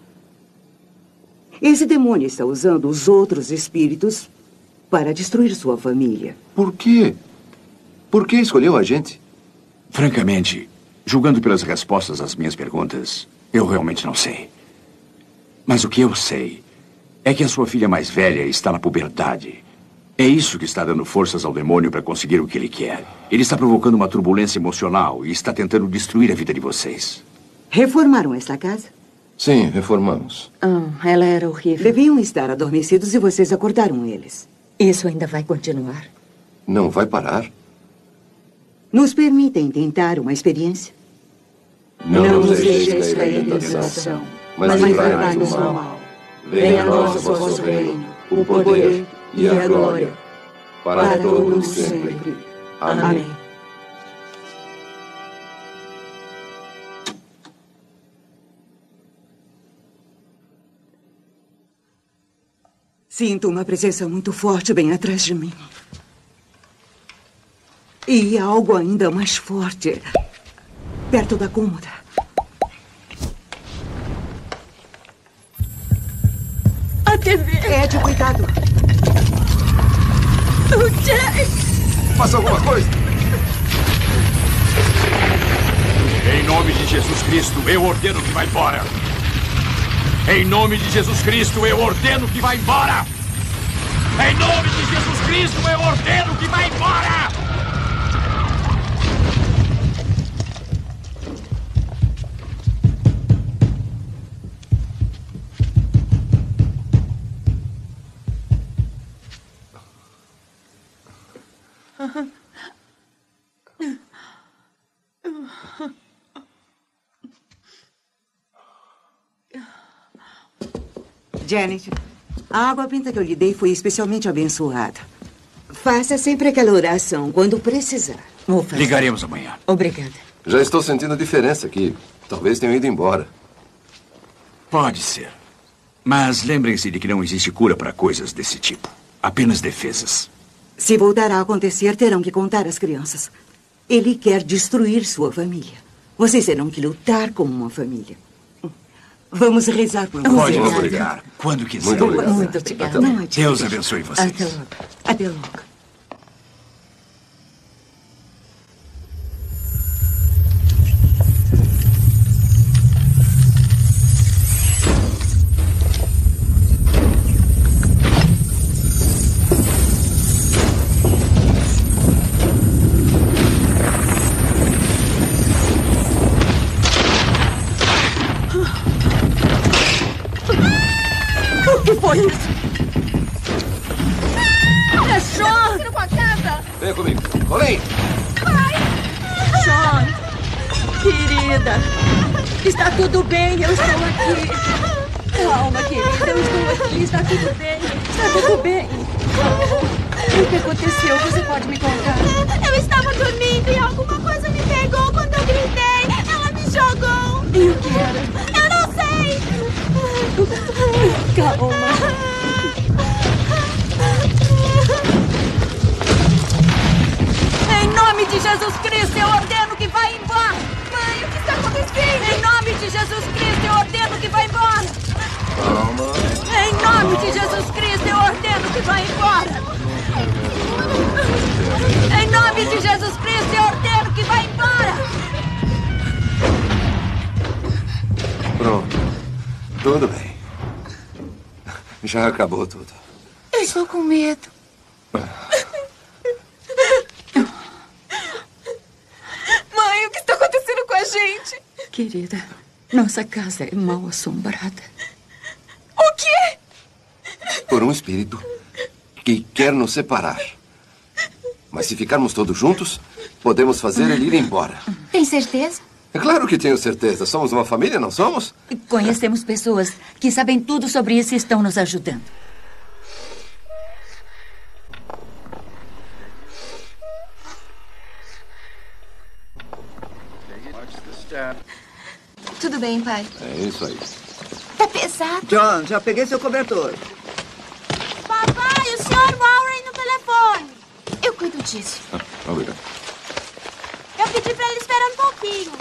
Esse demônio está usando os outros espíritos para destruir sua família. Por quê? Por que escolheu a gente? Francamente, julgando pelas respostas às minhas perguntas, eu realmente não sei. Mas o que eu sei é que a sua filha mais velha está na puberdade. É isso que está dando forças ao demônio para conseguir o que ele quer. Ele está provocando uma turbulência emocional e está tentando destruir a vida de vocês. Reformaram esta casa? Sim, reformamos. Ah, ela era horrível. Deviam estar adormecidos e vocês acordaram eles. Isso ainda vai continuar. Não vai parar? Nos permitem tentar uma experiência? Não, nos deixeis cair em tentação, mas livrai-nos do mal. Venha a nós o vosso reino, o poder e a glória, para todos sempre. Amém. Sinto uma presença muito forte bem atrás de mim. E algo ainda mais forte perto da cômoda. A TV. Ed, cuidado. O Jack! Faça alguma coisa! Em nome de Jesus Cristo, eu ordeno que vá embora. Em nome de Jesus Cristo, eu ordeno que vá embora. Em nome de Jesus Cristo, eu ordeno que vá embora. Janet, a água benta que eu lhe dei foi especialmente abençoada. Faça sempre aquela oração quando precisar. Vou fazer. Ligaremos amanhã. Obrigada. Já estou sentindo a diferença aqui. Talvez tenham ido embora. Pode ser. Mas lembrem-se de que não existe cura para coisas desse tipo. Apenas defesas. Se voltar a acontecer, terão que contar às crianças. Ele quer destruir sua família. Vocês terão que lutar como uma família. Vamos rezar por vocês. Pode nos ligar quando quiser. Muito obrigado. Muito obrigada. Deus abençoe vocês. Até logo. Até logo. Nossa casa é mal assombrada. O quê? Por um espírito que quer nos separar. Mas se ficarmos todos juntos, podemos fazer ele ir embora. Tem certeza? É claro que tenho certeza. Somos uma família, não somos? Conhecemos pessoas que sabem tudo sobre isso e estão nos ajudando. Tudo bem, pai. É isso aí. Tá pesado. John, já peguei seu cobertor. Papai, o senhor Warren no telefone. Eu cuido disso. Obrigado. Eu pedi pra ele esperar um pouquinho.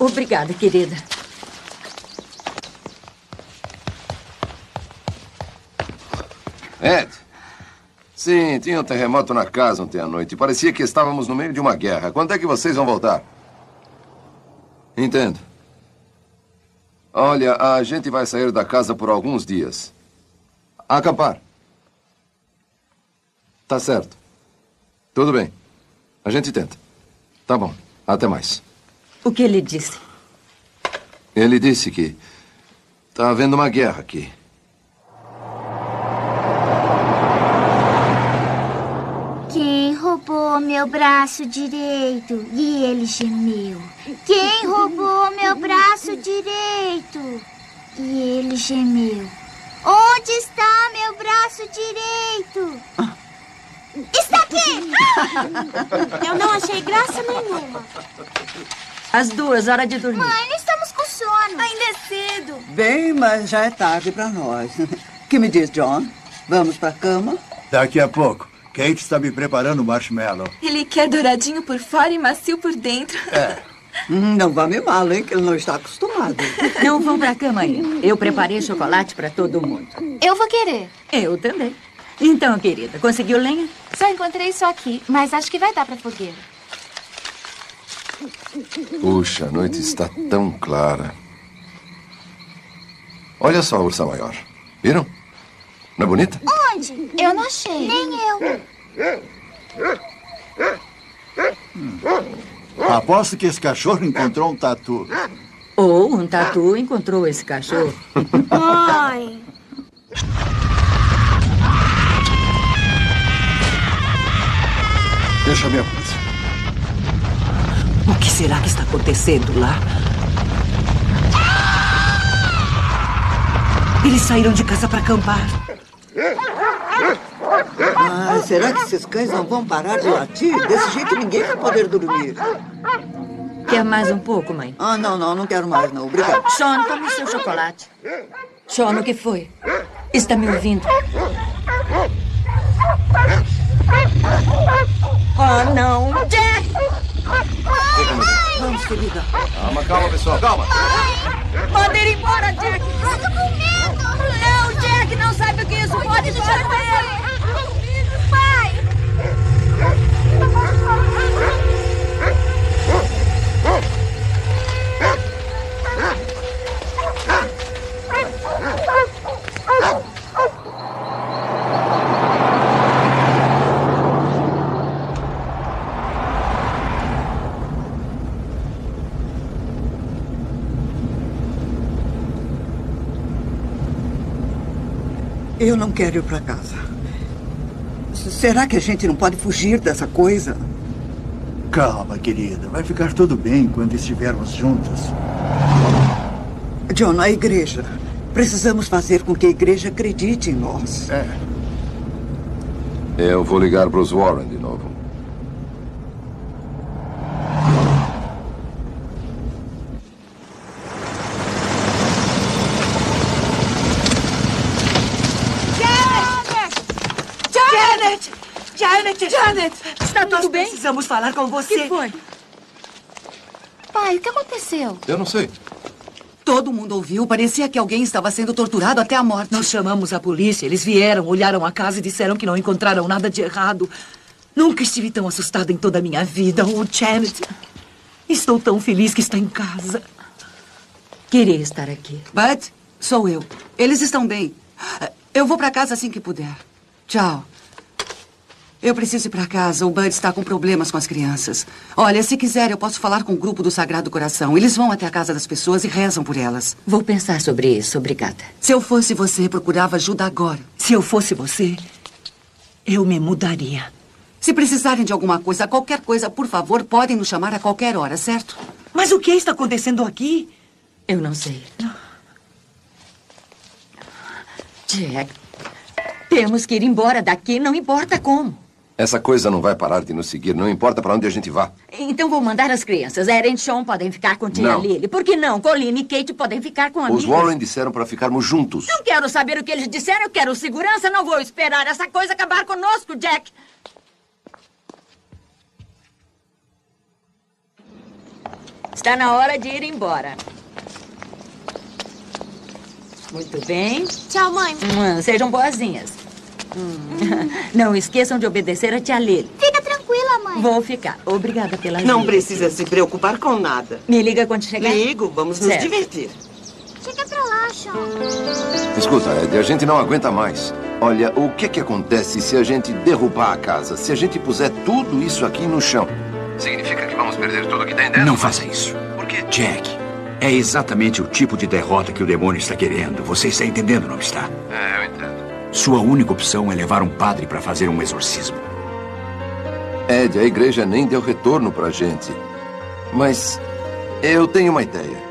Obrigada, querida. Ed. Sim, tinha um terremoto na casa ontem à noite. Parecia que estávamos no meio de uma guerra. Quando é que vocês vão voltar? Entendo. Olha, a gente vai sair da casa por alguns dias. Acampar. Tá certo. Tudo bem. A gente tenta. Tá bom. Até mais. O que ele disse? Ele disse que está havendo uma guerra aqui. Quem roubou meu braço direito? E ele gemeu. Quem roubou meu braço direito? E ele gemeu. Onde está meu braço direito? Está aqui! Eu não achei graça nenhuma. Às duas, hora de dormir. Mãe, não estamos com sono. Ainda é cedo. Bem, mas já é tarde para nós. que me diz, John? Vamos para a cama? Daqui a pouco. Kate está me preparando o marshmallow. Ele quer douradinho por fora e macio por dentro. É. Hum, não vá mimá-lo, hein? Que ele não está acostumado. Não vão pra cama ainda. Eu preparei chocolate pra todo mundo. Eu vou querer. Eu também. Então, querida, conseguiu lenha? Só encontrei isso aqui, mas acho que vai dar pra fogueira. Puxa, a noite está tão clara. Olha só a ursa maior. Viram? Não é bonita? Onde? Eu não achei. Nem eu. Aposto que esse cachorro encontrou um tatu. Ou um tatu encontrou esse cachorro. Mãe. Deixa minha coisa. O que será que está acontecendo lá? Eles saíram de casa para acampar. Ah, será que esses cães não vão parar de latir? Desse jeito ninguém vai poder dormir. Quer mais um pouco, mãe? Ah, não, não, não quero mais, não. Obrigado. Sean, tome seu chocolate. Sean, o que foi? Está me ouvindo? Oh, não. Jack! Vamos, querida. Calma, calma, pessoal, calma. Manda ele embora, Jack! Eu tô com medo! Não, sabe o que isso pode deixar com Eu não quero ir para casa. Será que a gente não pode fugir dessa coisa? Calma, querida. Vai ficar tudo bem quando estivermos juntos. John, a igreja. Precisamos fazer com que a igreja acredite em nós. É. Eu vou ligar para os Warren de novo. Janet! Janet! Janet! Está tudo Nós bem? Precisamos falar com O você. que foi? Pai, o que aconteceu? Eu não sei. Todo mundo ouviu. Parecia que alguém estava sendo torturado até a morte. Nós chamamos a polícia. Eles vieram, olharam a casa e disseram que não encontraram nada de errado. Nunca estive tão assustada em toda a minha vida. Oh, Janet. Estou tão feliz que está em casa. Queria estar aqui. Bud, sou eu. Eles estão bem. Eu vou para casa assim que puder. Tchau. Eu preciso ir para casa. O Bud está com problemas com as crianças. Olha, se quiser, eu posso falar com o grupo do Sagrado Coração. Eles vão até a casa das pessoas e rezam por elas. Vou pensar sobre isso. Obrigada. Se eu fosse você, procurava ajuda agora. Se eu fosse você, eu me mudaria. Se precisarem de alguma coisa, qualquer coisa, por favor, podem nos chamar a qualquer hora, certo? Mas o que está acontecendo aqui? Eu não sei. Jack, temos que ir embora daqui, não importa como. Essa coisa não vai parar de nos seguir, não importa para onde a gente vá. Então vou mandar as crianças. Eren e Sean podem ficar com tia Não. Lily. Por que não? Colleen e Kate podem ficar com a Os Warren disseram para ficarmos juntos. Não quero saber o que eles disseram, eu quero segurança. Não vou esperar essa coisa acabar conosco, Jack. Está na hora de ir embora. Muito bem. Tchau, mãe. Hum, sejam boazinhas. Hum. Não esqueçam de obedecer a tia Lily. Fica tranquila, mãe. Vou ficar. Obrigada pela ajuda. Não precisa se preocupar com nada. Me liga quando chegar. Ligo, vamos nos Certo. divertir. Chega pra lá, Sean. Escuta, Ed, a gente não aguenta mais. Olha, o que que acontece se a gente derrubar a casa? Se a gente puser tudo isso aqui no chão? Significa que vamos perder tudo que tem dentro? Não faça isso. Por quê? Jack, é exatamente o tipo de derrota que o demônio está querendo. Você está entendendo, não está? É, eu entendo. Sua única opção é levar um padre para fazer um exorcismo. Ed, a igreja nem deu retorno pra gente. Mas eu tenho uma ideia.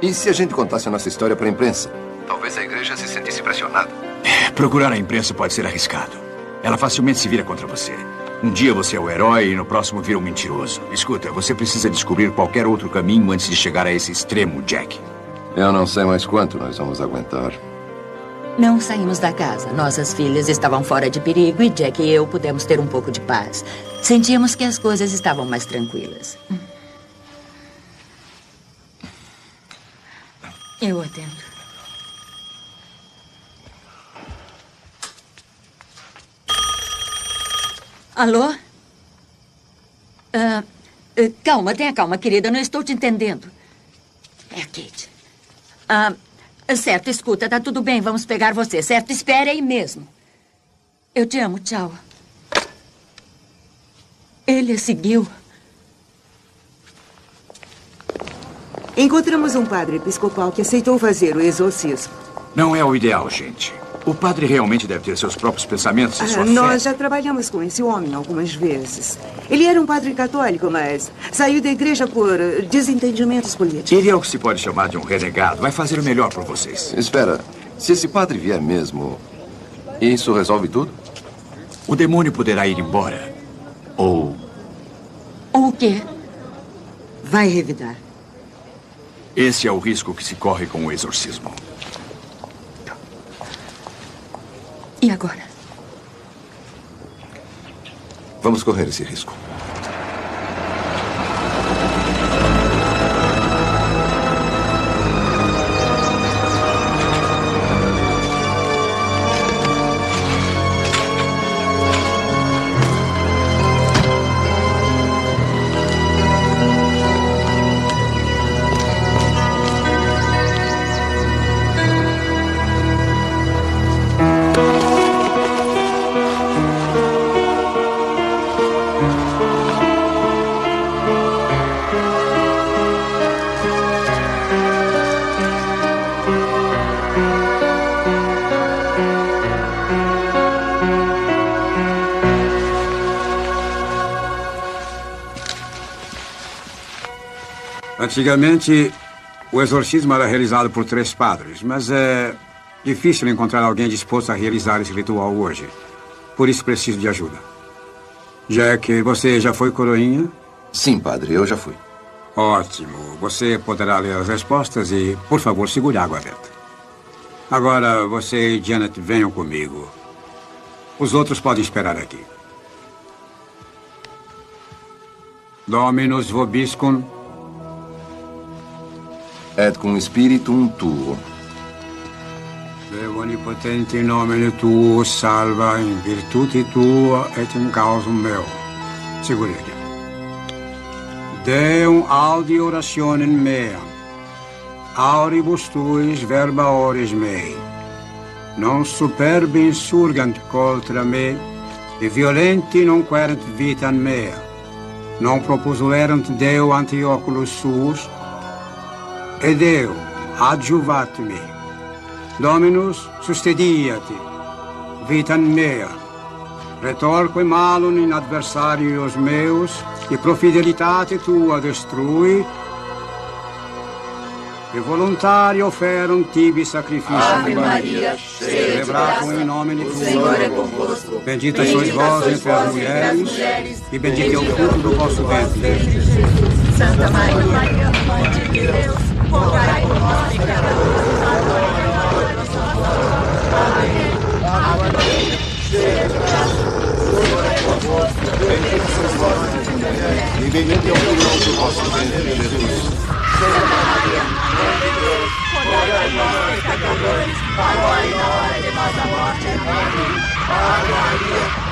E se a gente contasse a nossa história pra imprensa? Talvez a igreja se sentisse pressionada. Procurar a imprensa pode ser arriscado. Ela facilmente se vira contra você. Um dia você é o herói e no próximo vira um mentiroso. Escuta, você precisa descobrir qualquer outro caminho antes de chegar a esse extremo, Jack. Eu não sei mais quanto nós vamos aguentar. Não saímos da casa. Nossas filhas estavam fora de perigo e Jack e eu pudemos ter um pouco de paz. Sentíamos que as coisas estavam mais tranquilas. Eu atendo. Alô? Ah, ah, calma, tenha calma, querida. Não estou te entendendo. É a Kate. Ah, certo, escuta, tá tudo bem. Vamos pegar você, certo? Espere aí mesmo. Eu te amo, tchau. Ele a seguiu. Encontramos um padre episcopal que aceitou fazer o exorcismo. Não é o ideal, gente. O padre realmente deve ter seus próprios pensamentos e Ah, sua nós fé. já trabalhamos com esse homem algumas vezes. Ele era um padre católico, mas saiu da igreja por eh, desentendimentos políticos. Ele é o que se pode chamar de um renegado. Vai fazer o melhor por vocês. Espera, se esse padre vier mesmo, isso resolve tudo? O demônio poderá ir embora. Ou Ou o quê? Vai revidar. esse é o risco que se corre com o exorcismo. E agora? Vamos correr esse risco. Antigamente, o exorcismo era realizado por três padres, mas é difícil encontrar alguém disposto a realizar esse ritual hoje. Por isso preciso de ajuda. Jack, você já foi coroinha? Sim, padre, eu já fui. Ótimo. Você poderá ler as respostas e, por favor, segure a água benta. Agora, você e Janet venham comigo. Os outros podem esperar aqui. Dominus vobiscum. Et cum spiritum tuo. Deo onipotente in nomine tuo salva in virtute tua et in causum meo. Segure aqui. Deum audi orationem mea. Auribus tuis verba oris mei. Non superbi insurgant contra me, e violenti non querent vitam mea. Non propusuerant Deo ante oculus suus, e Deo adjuvat me. Dominus sustediati, vitam mea, retorque malum in adversarios meus, e pro fidelitate tua destrui, e voluntario oferum tibi sacrificium. Ave Maria, graça, in nomine o tuo. É convosco. Bendita sois vós entre as mulheres, mulheres, e bendito é o fruto do vosso ventre. Santa Maria, Mãe de Deus, nós, agora e na hora da nossa morte. Amém. Cheia de graça, o Senhor convosco. Bendita sois vós entre as mulheres, E bendito é o do vosso Jesus. Maria, de Deus, nós, pecadores, agora e na hora de nossa morte. Amém. Ave Maria,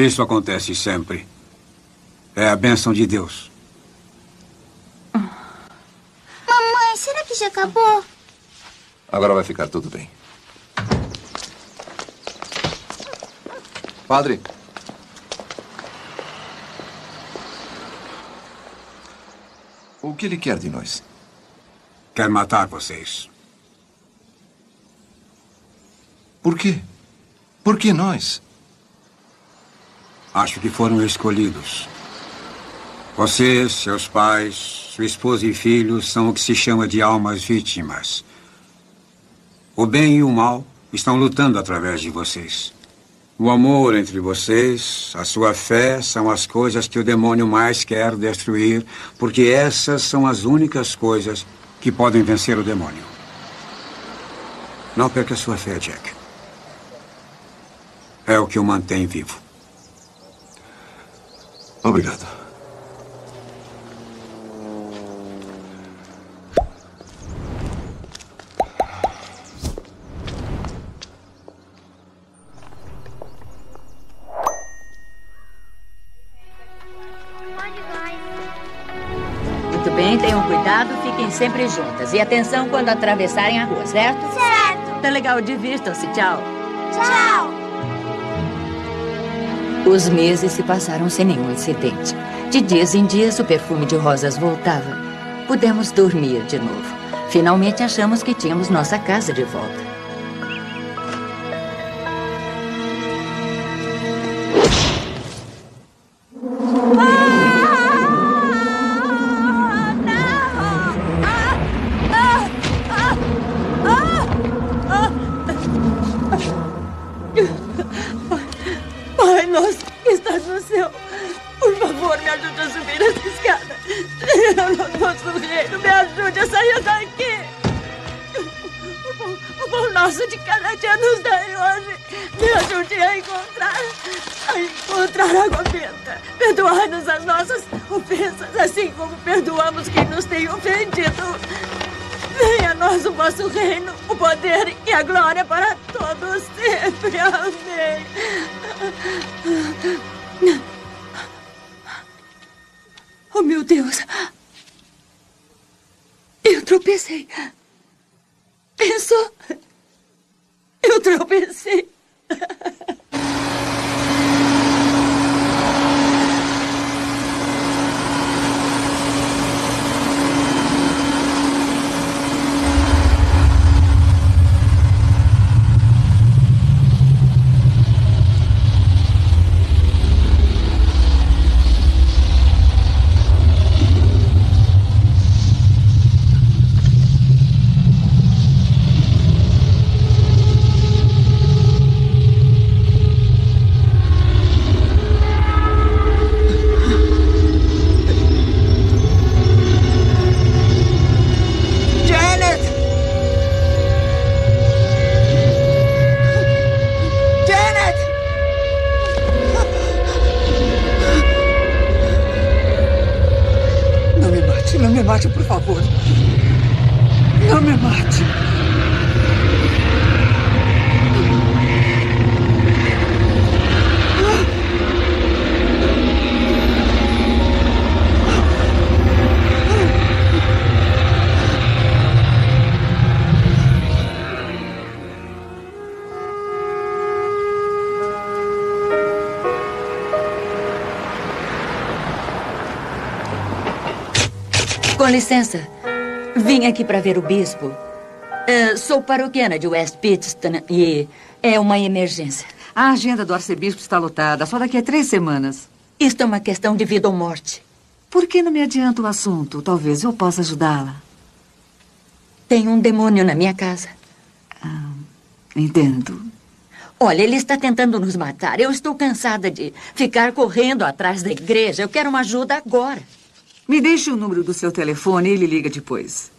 Isso acontece sempre. É a bênção de Deus. Mamãe, será que já acabou? Agora vai ficar tudo bem. Padre. O que ele quer de nós? Quer matar vocês. Por quê? Por que nós? Acho que foram escolhidos. Vocês, seus pais, sua esposa e filhos são o que se chama de almas vítimas. O bem e o mal estão lutando através de vocês. O amor entre vocês, a sua fé, são as coisas que o demônio mais quer destruir, porque essas são as únicas coisas que podem vencer o demônio. Não perca sua fé, Jack. É o que o mantém vivo. Obrigado. Muito bem, tenham cuidado, fiquem sempre juntas. E atenção quando atravessarem a rua, certo? Certo. Tá legal, divirtam-se. Tchau. Tchau. Os meses se passaram sem nenhum incidente. De dias em dias, o perfume de rosas voltava. Pudemos dormir de novo. Finalmente achamos que tínhamos nossa casa de volta. Reino, o poder e a glória para todos sempre. Amém. Oh, meu Deus. Eu tropecei. Pensou? Eu tropecei. Licença. Vim aqui para ver o bispo. Eh, sou paroquiana de West Pittston e é uma emergência. A agenda do arcebispo está lotada, só daqui a três semanas. Isto é uma questão de vida ou morte. Por que não me adianta o assunto? Talvez eu possa ajudá-la. Tem um demônio na minha casa. Entendo. Olha, ele está tentando nos matar. Eu estou cansada de ficar correndo atrás da igreja. Eu quero uma ajuda agora. Me deixe o número do seu telefone e ele liga depois.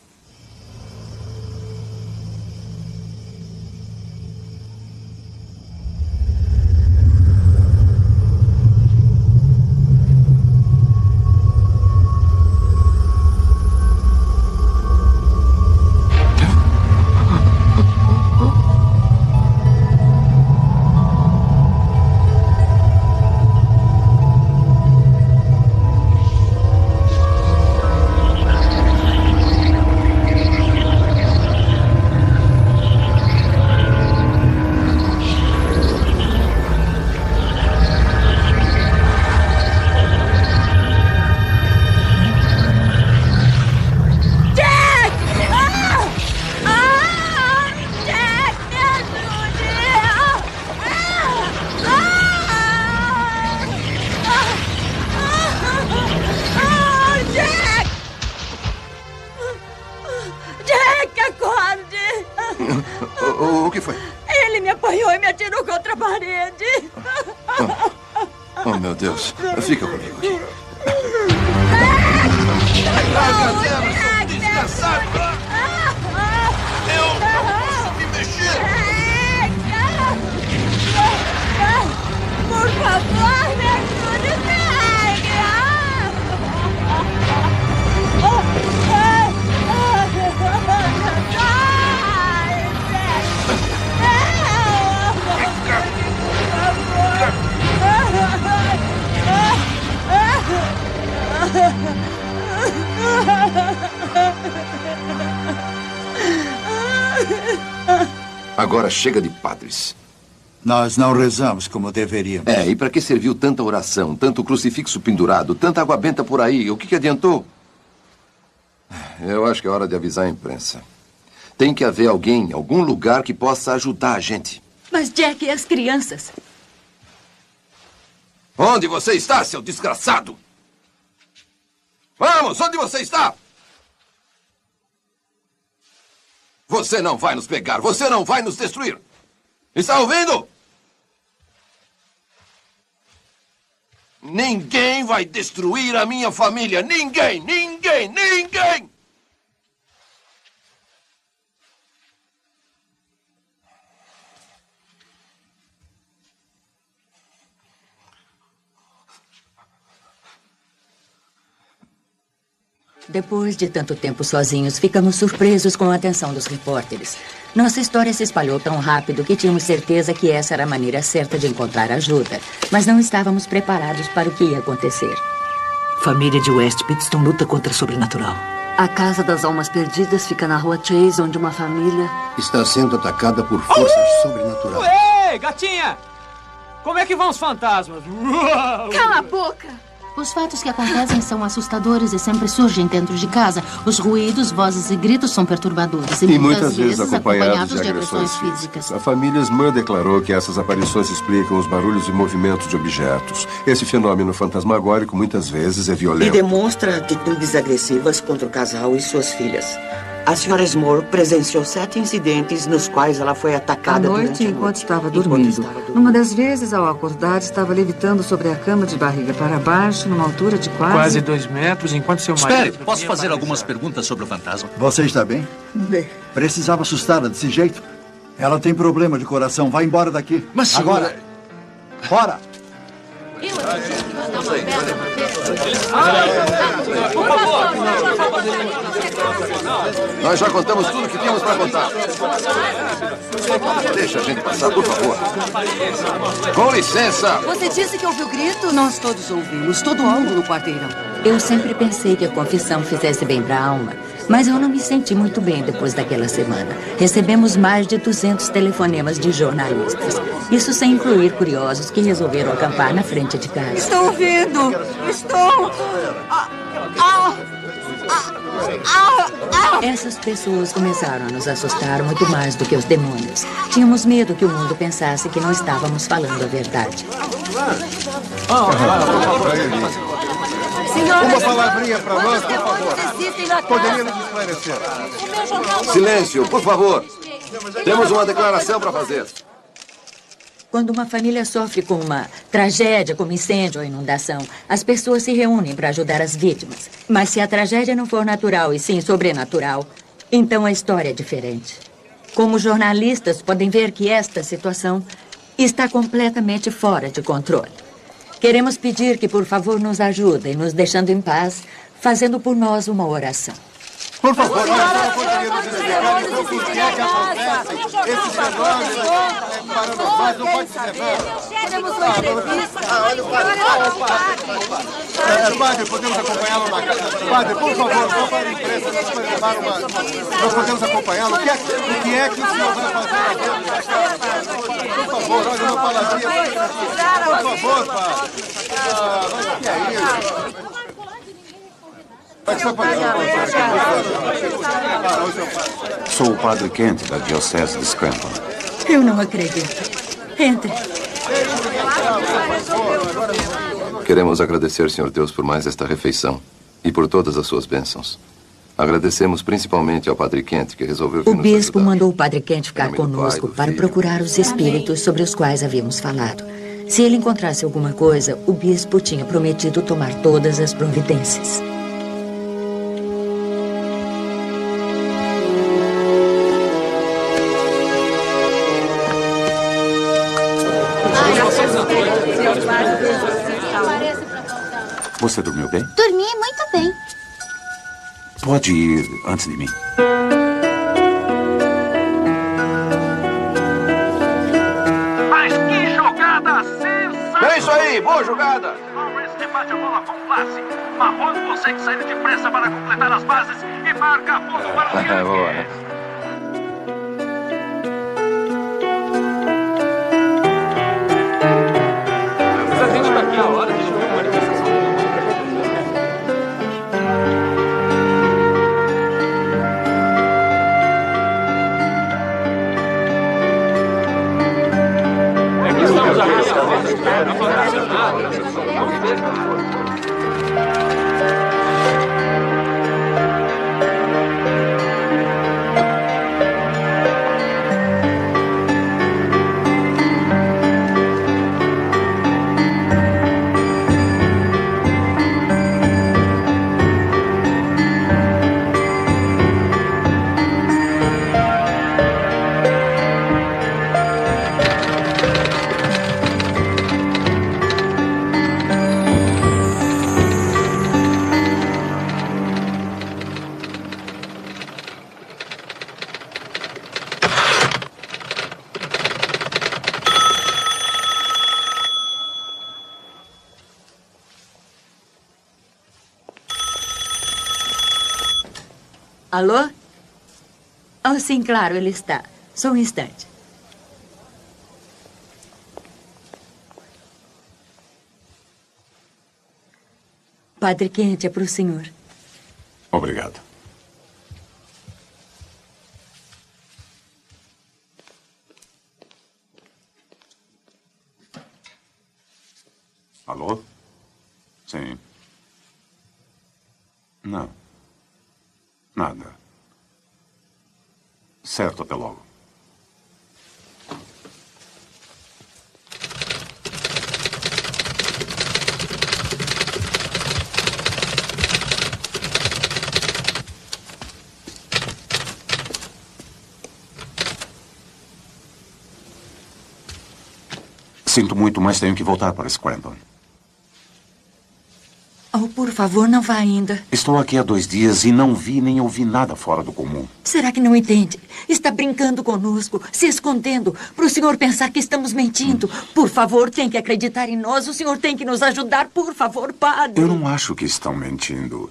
Agora chega de padres. Nós não rezamos como deveríamos. É, e para que serviu tanta oração, tanto crucifixo pendurado, tanta água benta por aí? O que, que adiantou? Eu acho que é hora de avisar a imprensa. Tem que haver alguém em algum lugar que possa ajudar a gente. Mas Jack e as crianças? Onde você está, seu desgraçado? Vamos, onde você está? Você não vai nos pegar, você não vai nos destruir. Está ouvindo? Ninguém vai destruir a minha família. Ninguém, ninguém, ninguém! Depois de tanto tempo sozinhos, ficamos surpresos com a atenção dos repórteres. Nossa história se espalhou tão rápido que tínhamos certeza que essa era a maneira certa de encontrar ajuda. Mas não estávamos preparados para o que ia acontecer. Família de West Pittston luta contra o sobrenatural. A Casa das Almas Perdidas fica na rua Chase, onde uma família. Está sendo atacada por forças sobrenaturais. Ei, gatinha! Como é que vão os fantasmas? Cala a boca! Os fatos que acontecem são assustadores e sempre surgem dentro de casa. Os ruídos, vozes e gritos são perturbadores. E, E muitas vezes acompanhados de agressões físicas. A família Smur declarou que essas aparições explicam os barulhos e movimentos de objetos. Esse fenômeno fantasmagórico muitas vezes é E violento. demonstra atitudes agressivas contra o casal e suas filhas. A senhora Smore presenciou sete incidentes nos quais ela foi À atacada noite, durante a enquanto noite. estava dormindo. Numa das vezes, ao acordar, estava levitando sobre a cama de barriga para baixo, numa altura de quase. Quase dois metros, enquanto seu marido... Espere, posso fazer algumas perguntas sobre o fantasma? Você está bem? Bem. Precisava assustá-la desse jeito? Ela tem problema de coração. Vai embora daqui. Mas, Agora. Fora! Nós já contamos tudo que tínhamos para contar. Deixa a gente passar, por favor. Com licença. Você disse que ouviu grito? Nós todos ouvimos, todo mundo no quarteirão. Eu sempre pensei que a confissão fizesse bem para a alma, mas eu não me senti muito bem depois daquela semana. Recebemos mais de 200 telefonemas de jornalistas. Isso sem incluir curiosos que resolveram acampar na frente de casa. Estou ouvindo! Estou! Ah, ah, ah, ah. Essas pessoas começaram a nos assustar muito mais do que os demônios. Tínhamos medo que o mundo pensasse que não estávamos falando a verdade. Uma palavrinha para nós, por favor. Poderia nos esclarecer? Silêncio, por favor. Temos uma declaração para fazer. Quando uma família sofre com uma tragédia, como incêndio ou inundação, as pessoas se reúnem para ajudar as vítimas. Mas se a tragédia não for natural e sim sobrenatural, então a história é diferente. Como jornalistas, podem ver que esta situação está completamente fora de controle. Queremos pedir que, por favor, nos ajudem, nos deixando em paz, fazendo por nós uma oração. Por favor, olha, a explicar então por que é que acontece esses fenômenos paranormais não pode ser entrevista. Ah, olha o padre. Padre, podemos acompanhá-lo na casa? Padre, por favor, só para a imprensa, nós podemos levar uma... Nós podemos acompanhá-lo? O que, é, o que é que o senhor vai fazer aqui? Por favor, olha uma palavrinha. Por favor, padre. Ah, mas o que é isso? Vai só para Ah, o seu padre. Sou o padre Kent, da Diocese de Scranton. Eu não acredito. Entre. Queremos agradecer, Senhor Deus, por mais esta refeição e por todas as suas bênçãos. Agradecemos principalmente ao Padre Kent, que resolveu vir O nos bispo mandou o padre Kent ficar conosco Pai, para Filho procurar os espíritos sobre os quais havíamos falado. Se ele encontrasse alguma coisa, o bispo tinha prometido tomar todas as providências. Você dormiu bem? Dormi muito bem. Pode ir antes de mim. Mas que jogada sensacional! É isso aí, boa jogada! Lawrence rebate a bola com classe. Marrone consegue sair depressa para completar as bases e marca ponto para o Yankees. Alô? Oh, sim, claro, ele está. Só um instante. Padre Quente, é para o senhor. Obrigado. Alô? Sim. Não. Nada. Certo, até logo. Sinto muito, mas tenho que voltar para Scranton. Oh, por favor, não vá ainda. Estou aqui há dois dias e não vi nem ouvi nada fora do comum. Será que não entende? Está brincando conosco, se escondendo, para o senhor pensar que estamos mentindo. Por favor, tem que acreditar em nós. O senhor tem que nos ajudar, por favor, padre. Eu não acho que estão mentindo.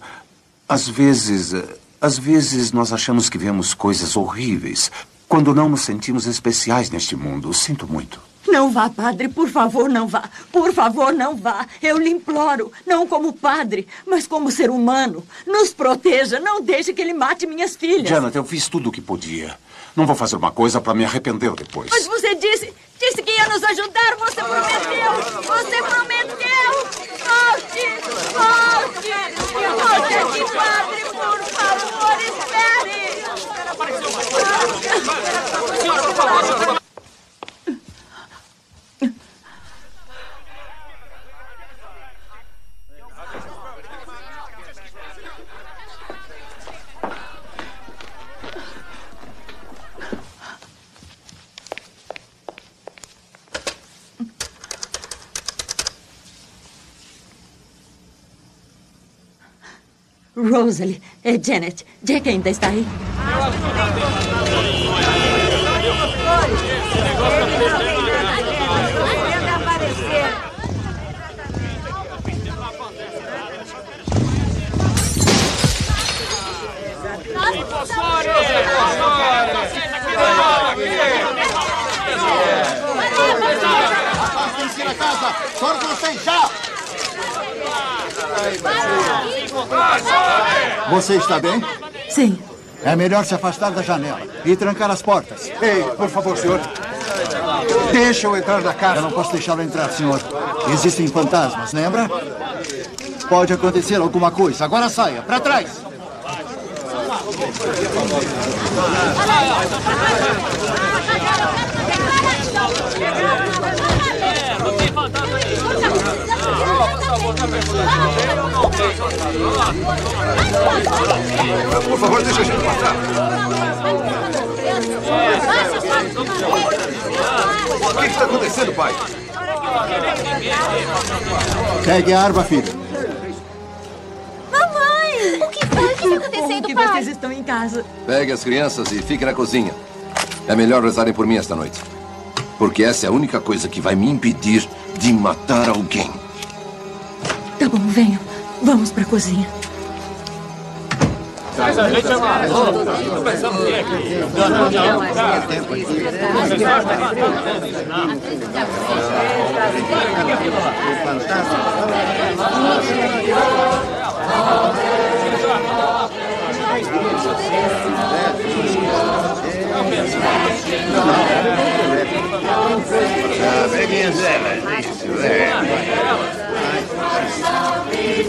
Às vezes, às vezes nós achamos que vemos coisas horríveis, quando não nos sentimos especiais neste mundo. Sinto muito. Não vá, padre, por favor, não vá. Por favor, não vá. Eu lhe imploro, não como padre, mas como ser humano. Nos proteja, não deixe que ele mate minhas filhas. Janet, eu fiz tudo o que podia. Não vou fazer uma coisa para me arrepender depois. Mas você disse, disse que ia nos ajudar. Você prometeu. Você prometeu. Volte, volte. Volte aqui, padre, por favor, espere. Senhora, por favor, Rosalie, é Janet. Jack ainda está aí? Todos vocês já! Você está bem? Sim. É melhor se afastar da janela e trancar as portas. Ei, por favor, senhor. Deixa eu entrar na casa. Eu não posso deixá-lo entrar, senhor. Existem fantasmas, lembra? Pode acontecer alguma coisa. Agora saia. Para trás. Não tem Por favor, deixa a gente passar. O que está acontecendo, pai? Pegue a arma, filho. Mamãe! O que foi? O que está acontecendo, que pai? vocês estão em casa. Pegue as crianças e fique na cozinha. É melhor rezarem por mim esta noite. Porque essa é a única coisa que vai me impedir de matar alguém. Tá venham. Vamos pra cozinha. Ah, peguem as velas, isso, é.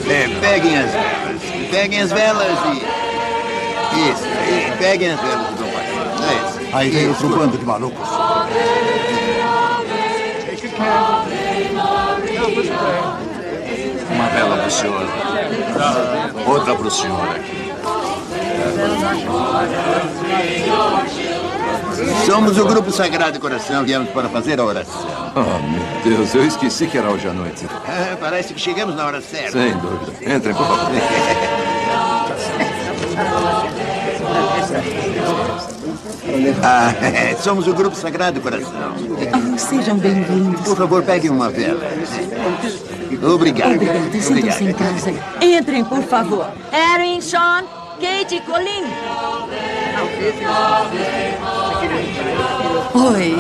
É, peguem as velas. Peguem as velas e... Isso, aí, peguem as velas e vão passando. É isso. Aí vem outro bando de malucos. Uma vela pro senhor. Outra pro senhor aqui. Somos o Grupo Sagrado Coração, viemos para fazer a oração. Oh, meu Deus, eu esqueci que era hoje à noite. Ah, parece que chegamos na hora certa. Sem dúvida. Entrem, por favor. Ah, somos o Grupo Sagrado Coração. Ah, sejam bem-vindos. Por favor, peguem uma vela. Obrigado. Em casa. Entrem, por favor. Erin, Sean, Kate e Colin. Oi.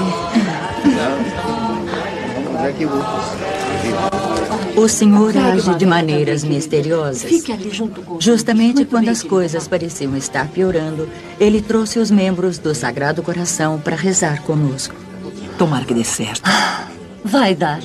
O senhor age de maneiras misteriosas. Fique ali junto com Justamente quando as coisas pareciam estar piorando, ele trouxe os membros do Sagrado Coração para rezar conosco. Tomara que dê certo. Vai dar.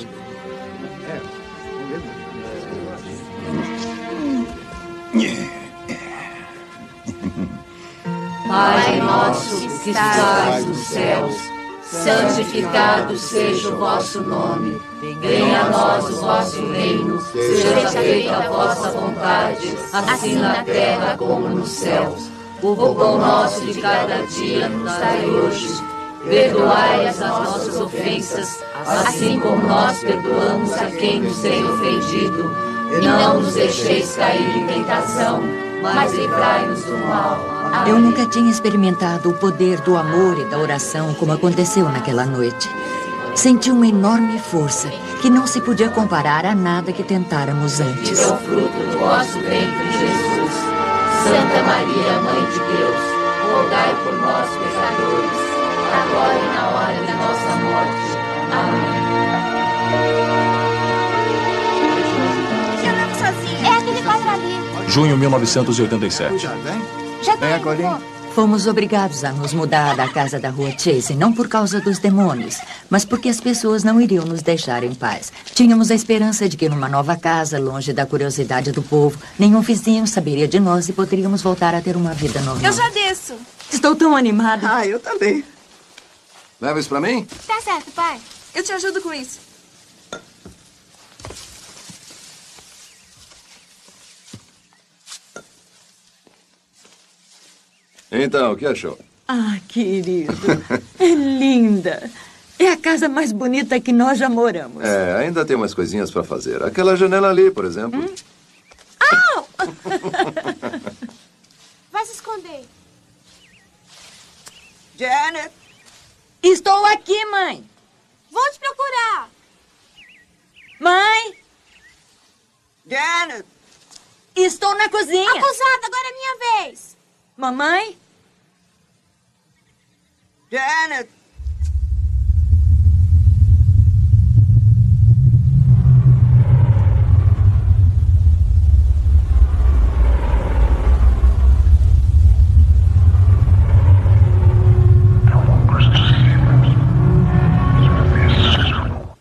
Pai nosso que estás nos céus, santificado seja o vosso nome. Venha a nós o vosso reino, seja feita a vossa vontade, assim na terra como nos céus. O pão nosso de cada dia nos dai hoje. Perdoai as nossas ofensas, assim como nós perdoamos a quem nos tem ofendido. E não nos deixeis cair em tentação, mas livrai-nos do mal. Amém. Eu nunca tinha experimentado o poder do amor e da oração como aconteceu naquela noite. Senti uma enorme força que não se podia comparar a nada que tentáramos E antes. deu fruto do vosso ventre, Jesus. Santa Maria, Mãe de Deus, rogai por nós, pecadores, agora e na hora de nossa morte. Amém. Junho 1987. Já tá Fomos obrigados a nos mudar da casa da rua Chase, não por causa dos demônios, mas porque as pessoas não iriam nos deixar em paz. Tínhamos a esperança de que numa nova casa, longe da curiosidade do povo, nenhum vizinho saberia de nós e poderíamos voltar a ter uma vida normal. Eu já desço. Estou tão animada. Ah, eu também. Leva isso pra mim? Tá certo, pai. Eu te ajudo com isso. Então, o que achou? Ah, querido. É linda. É a casa mais bonita que nós já moramos. É, ainda tem umas coisinhas pra fazer. Aquela janela ali, por exemplo. Au! Vai se esconder. Janet! Estou aqui, mãe. Vou te procurar. Mãe! Janet! Estou na cozinha. Acusada, agora é minha vez. Mamãe? Janet!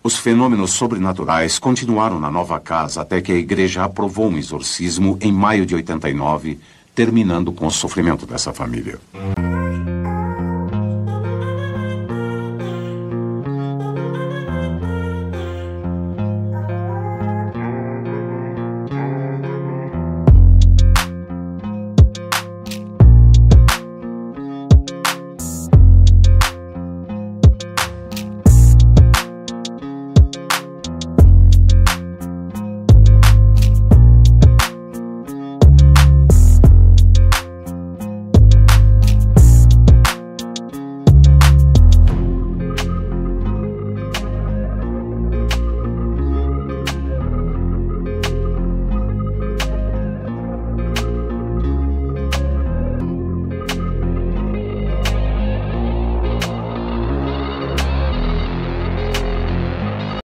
Os fenômenos sobrenaturais continuaram na nova casa até que a igreja aprovou um exorcismo em maio de 89, terminando com o sofrimento dessa família.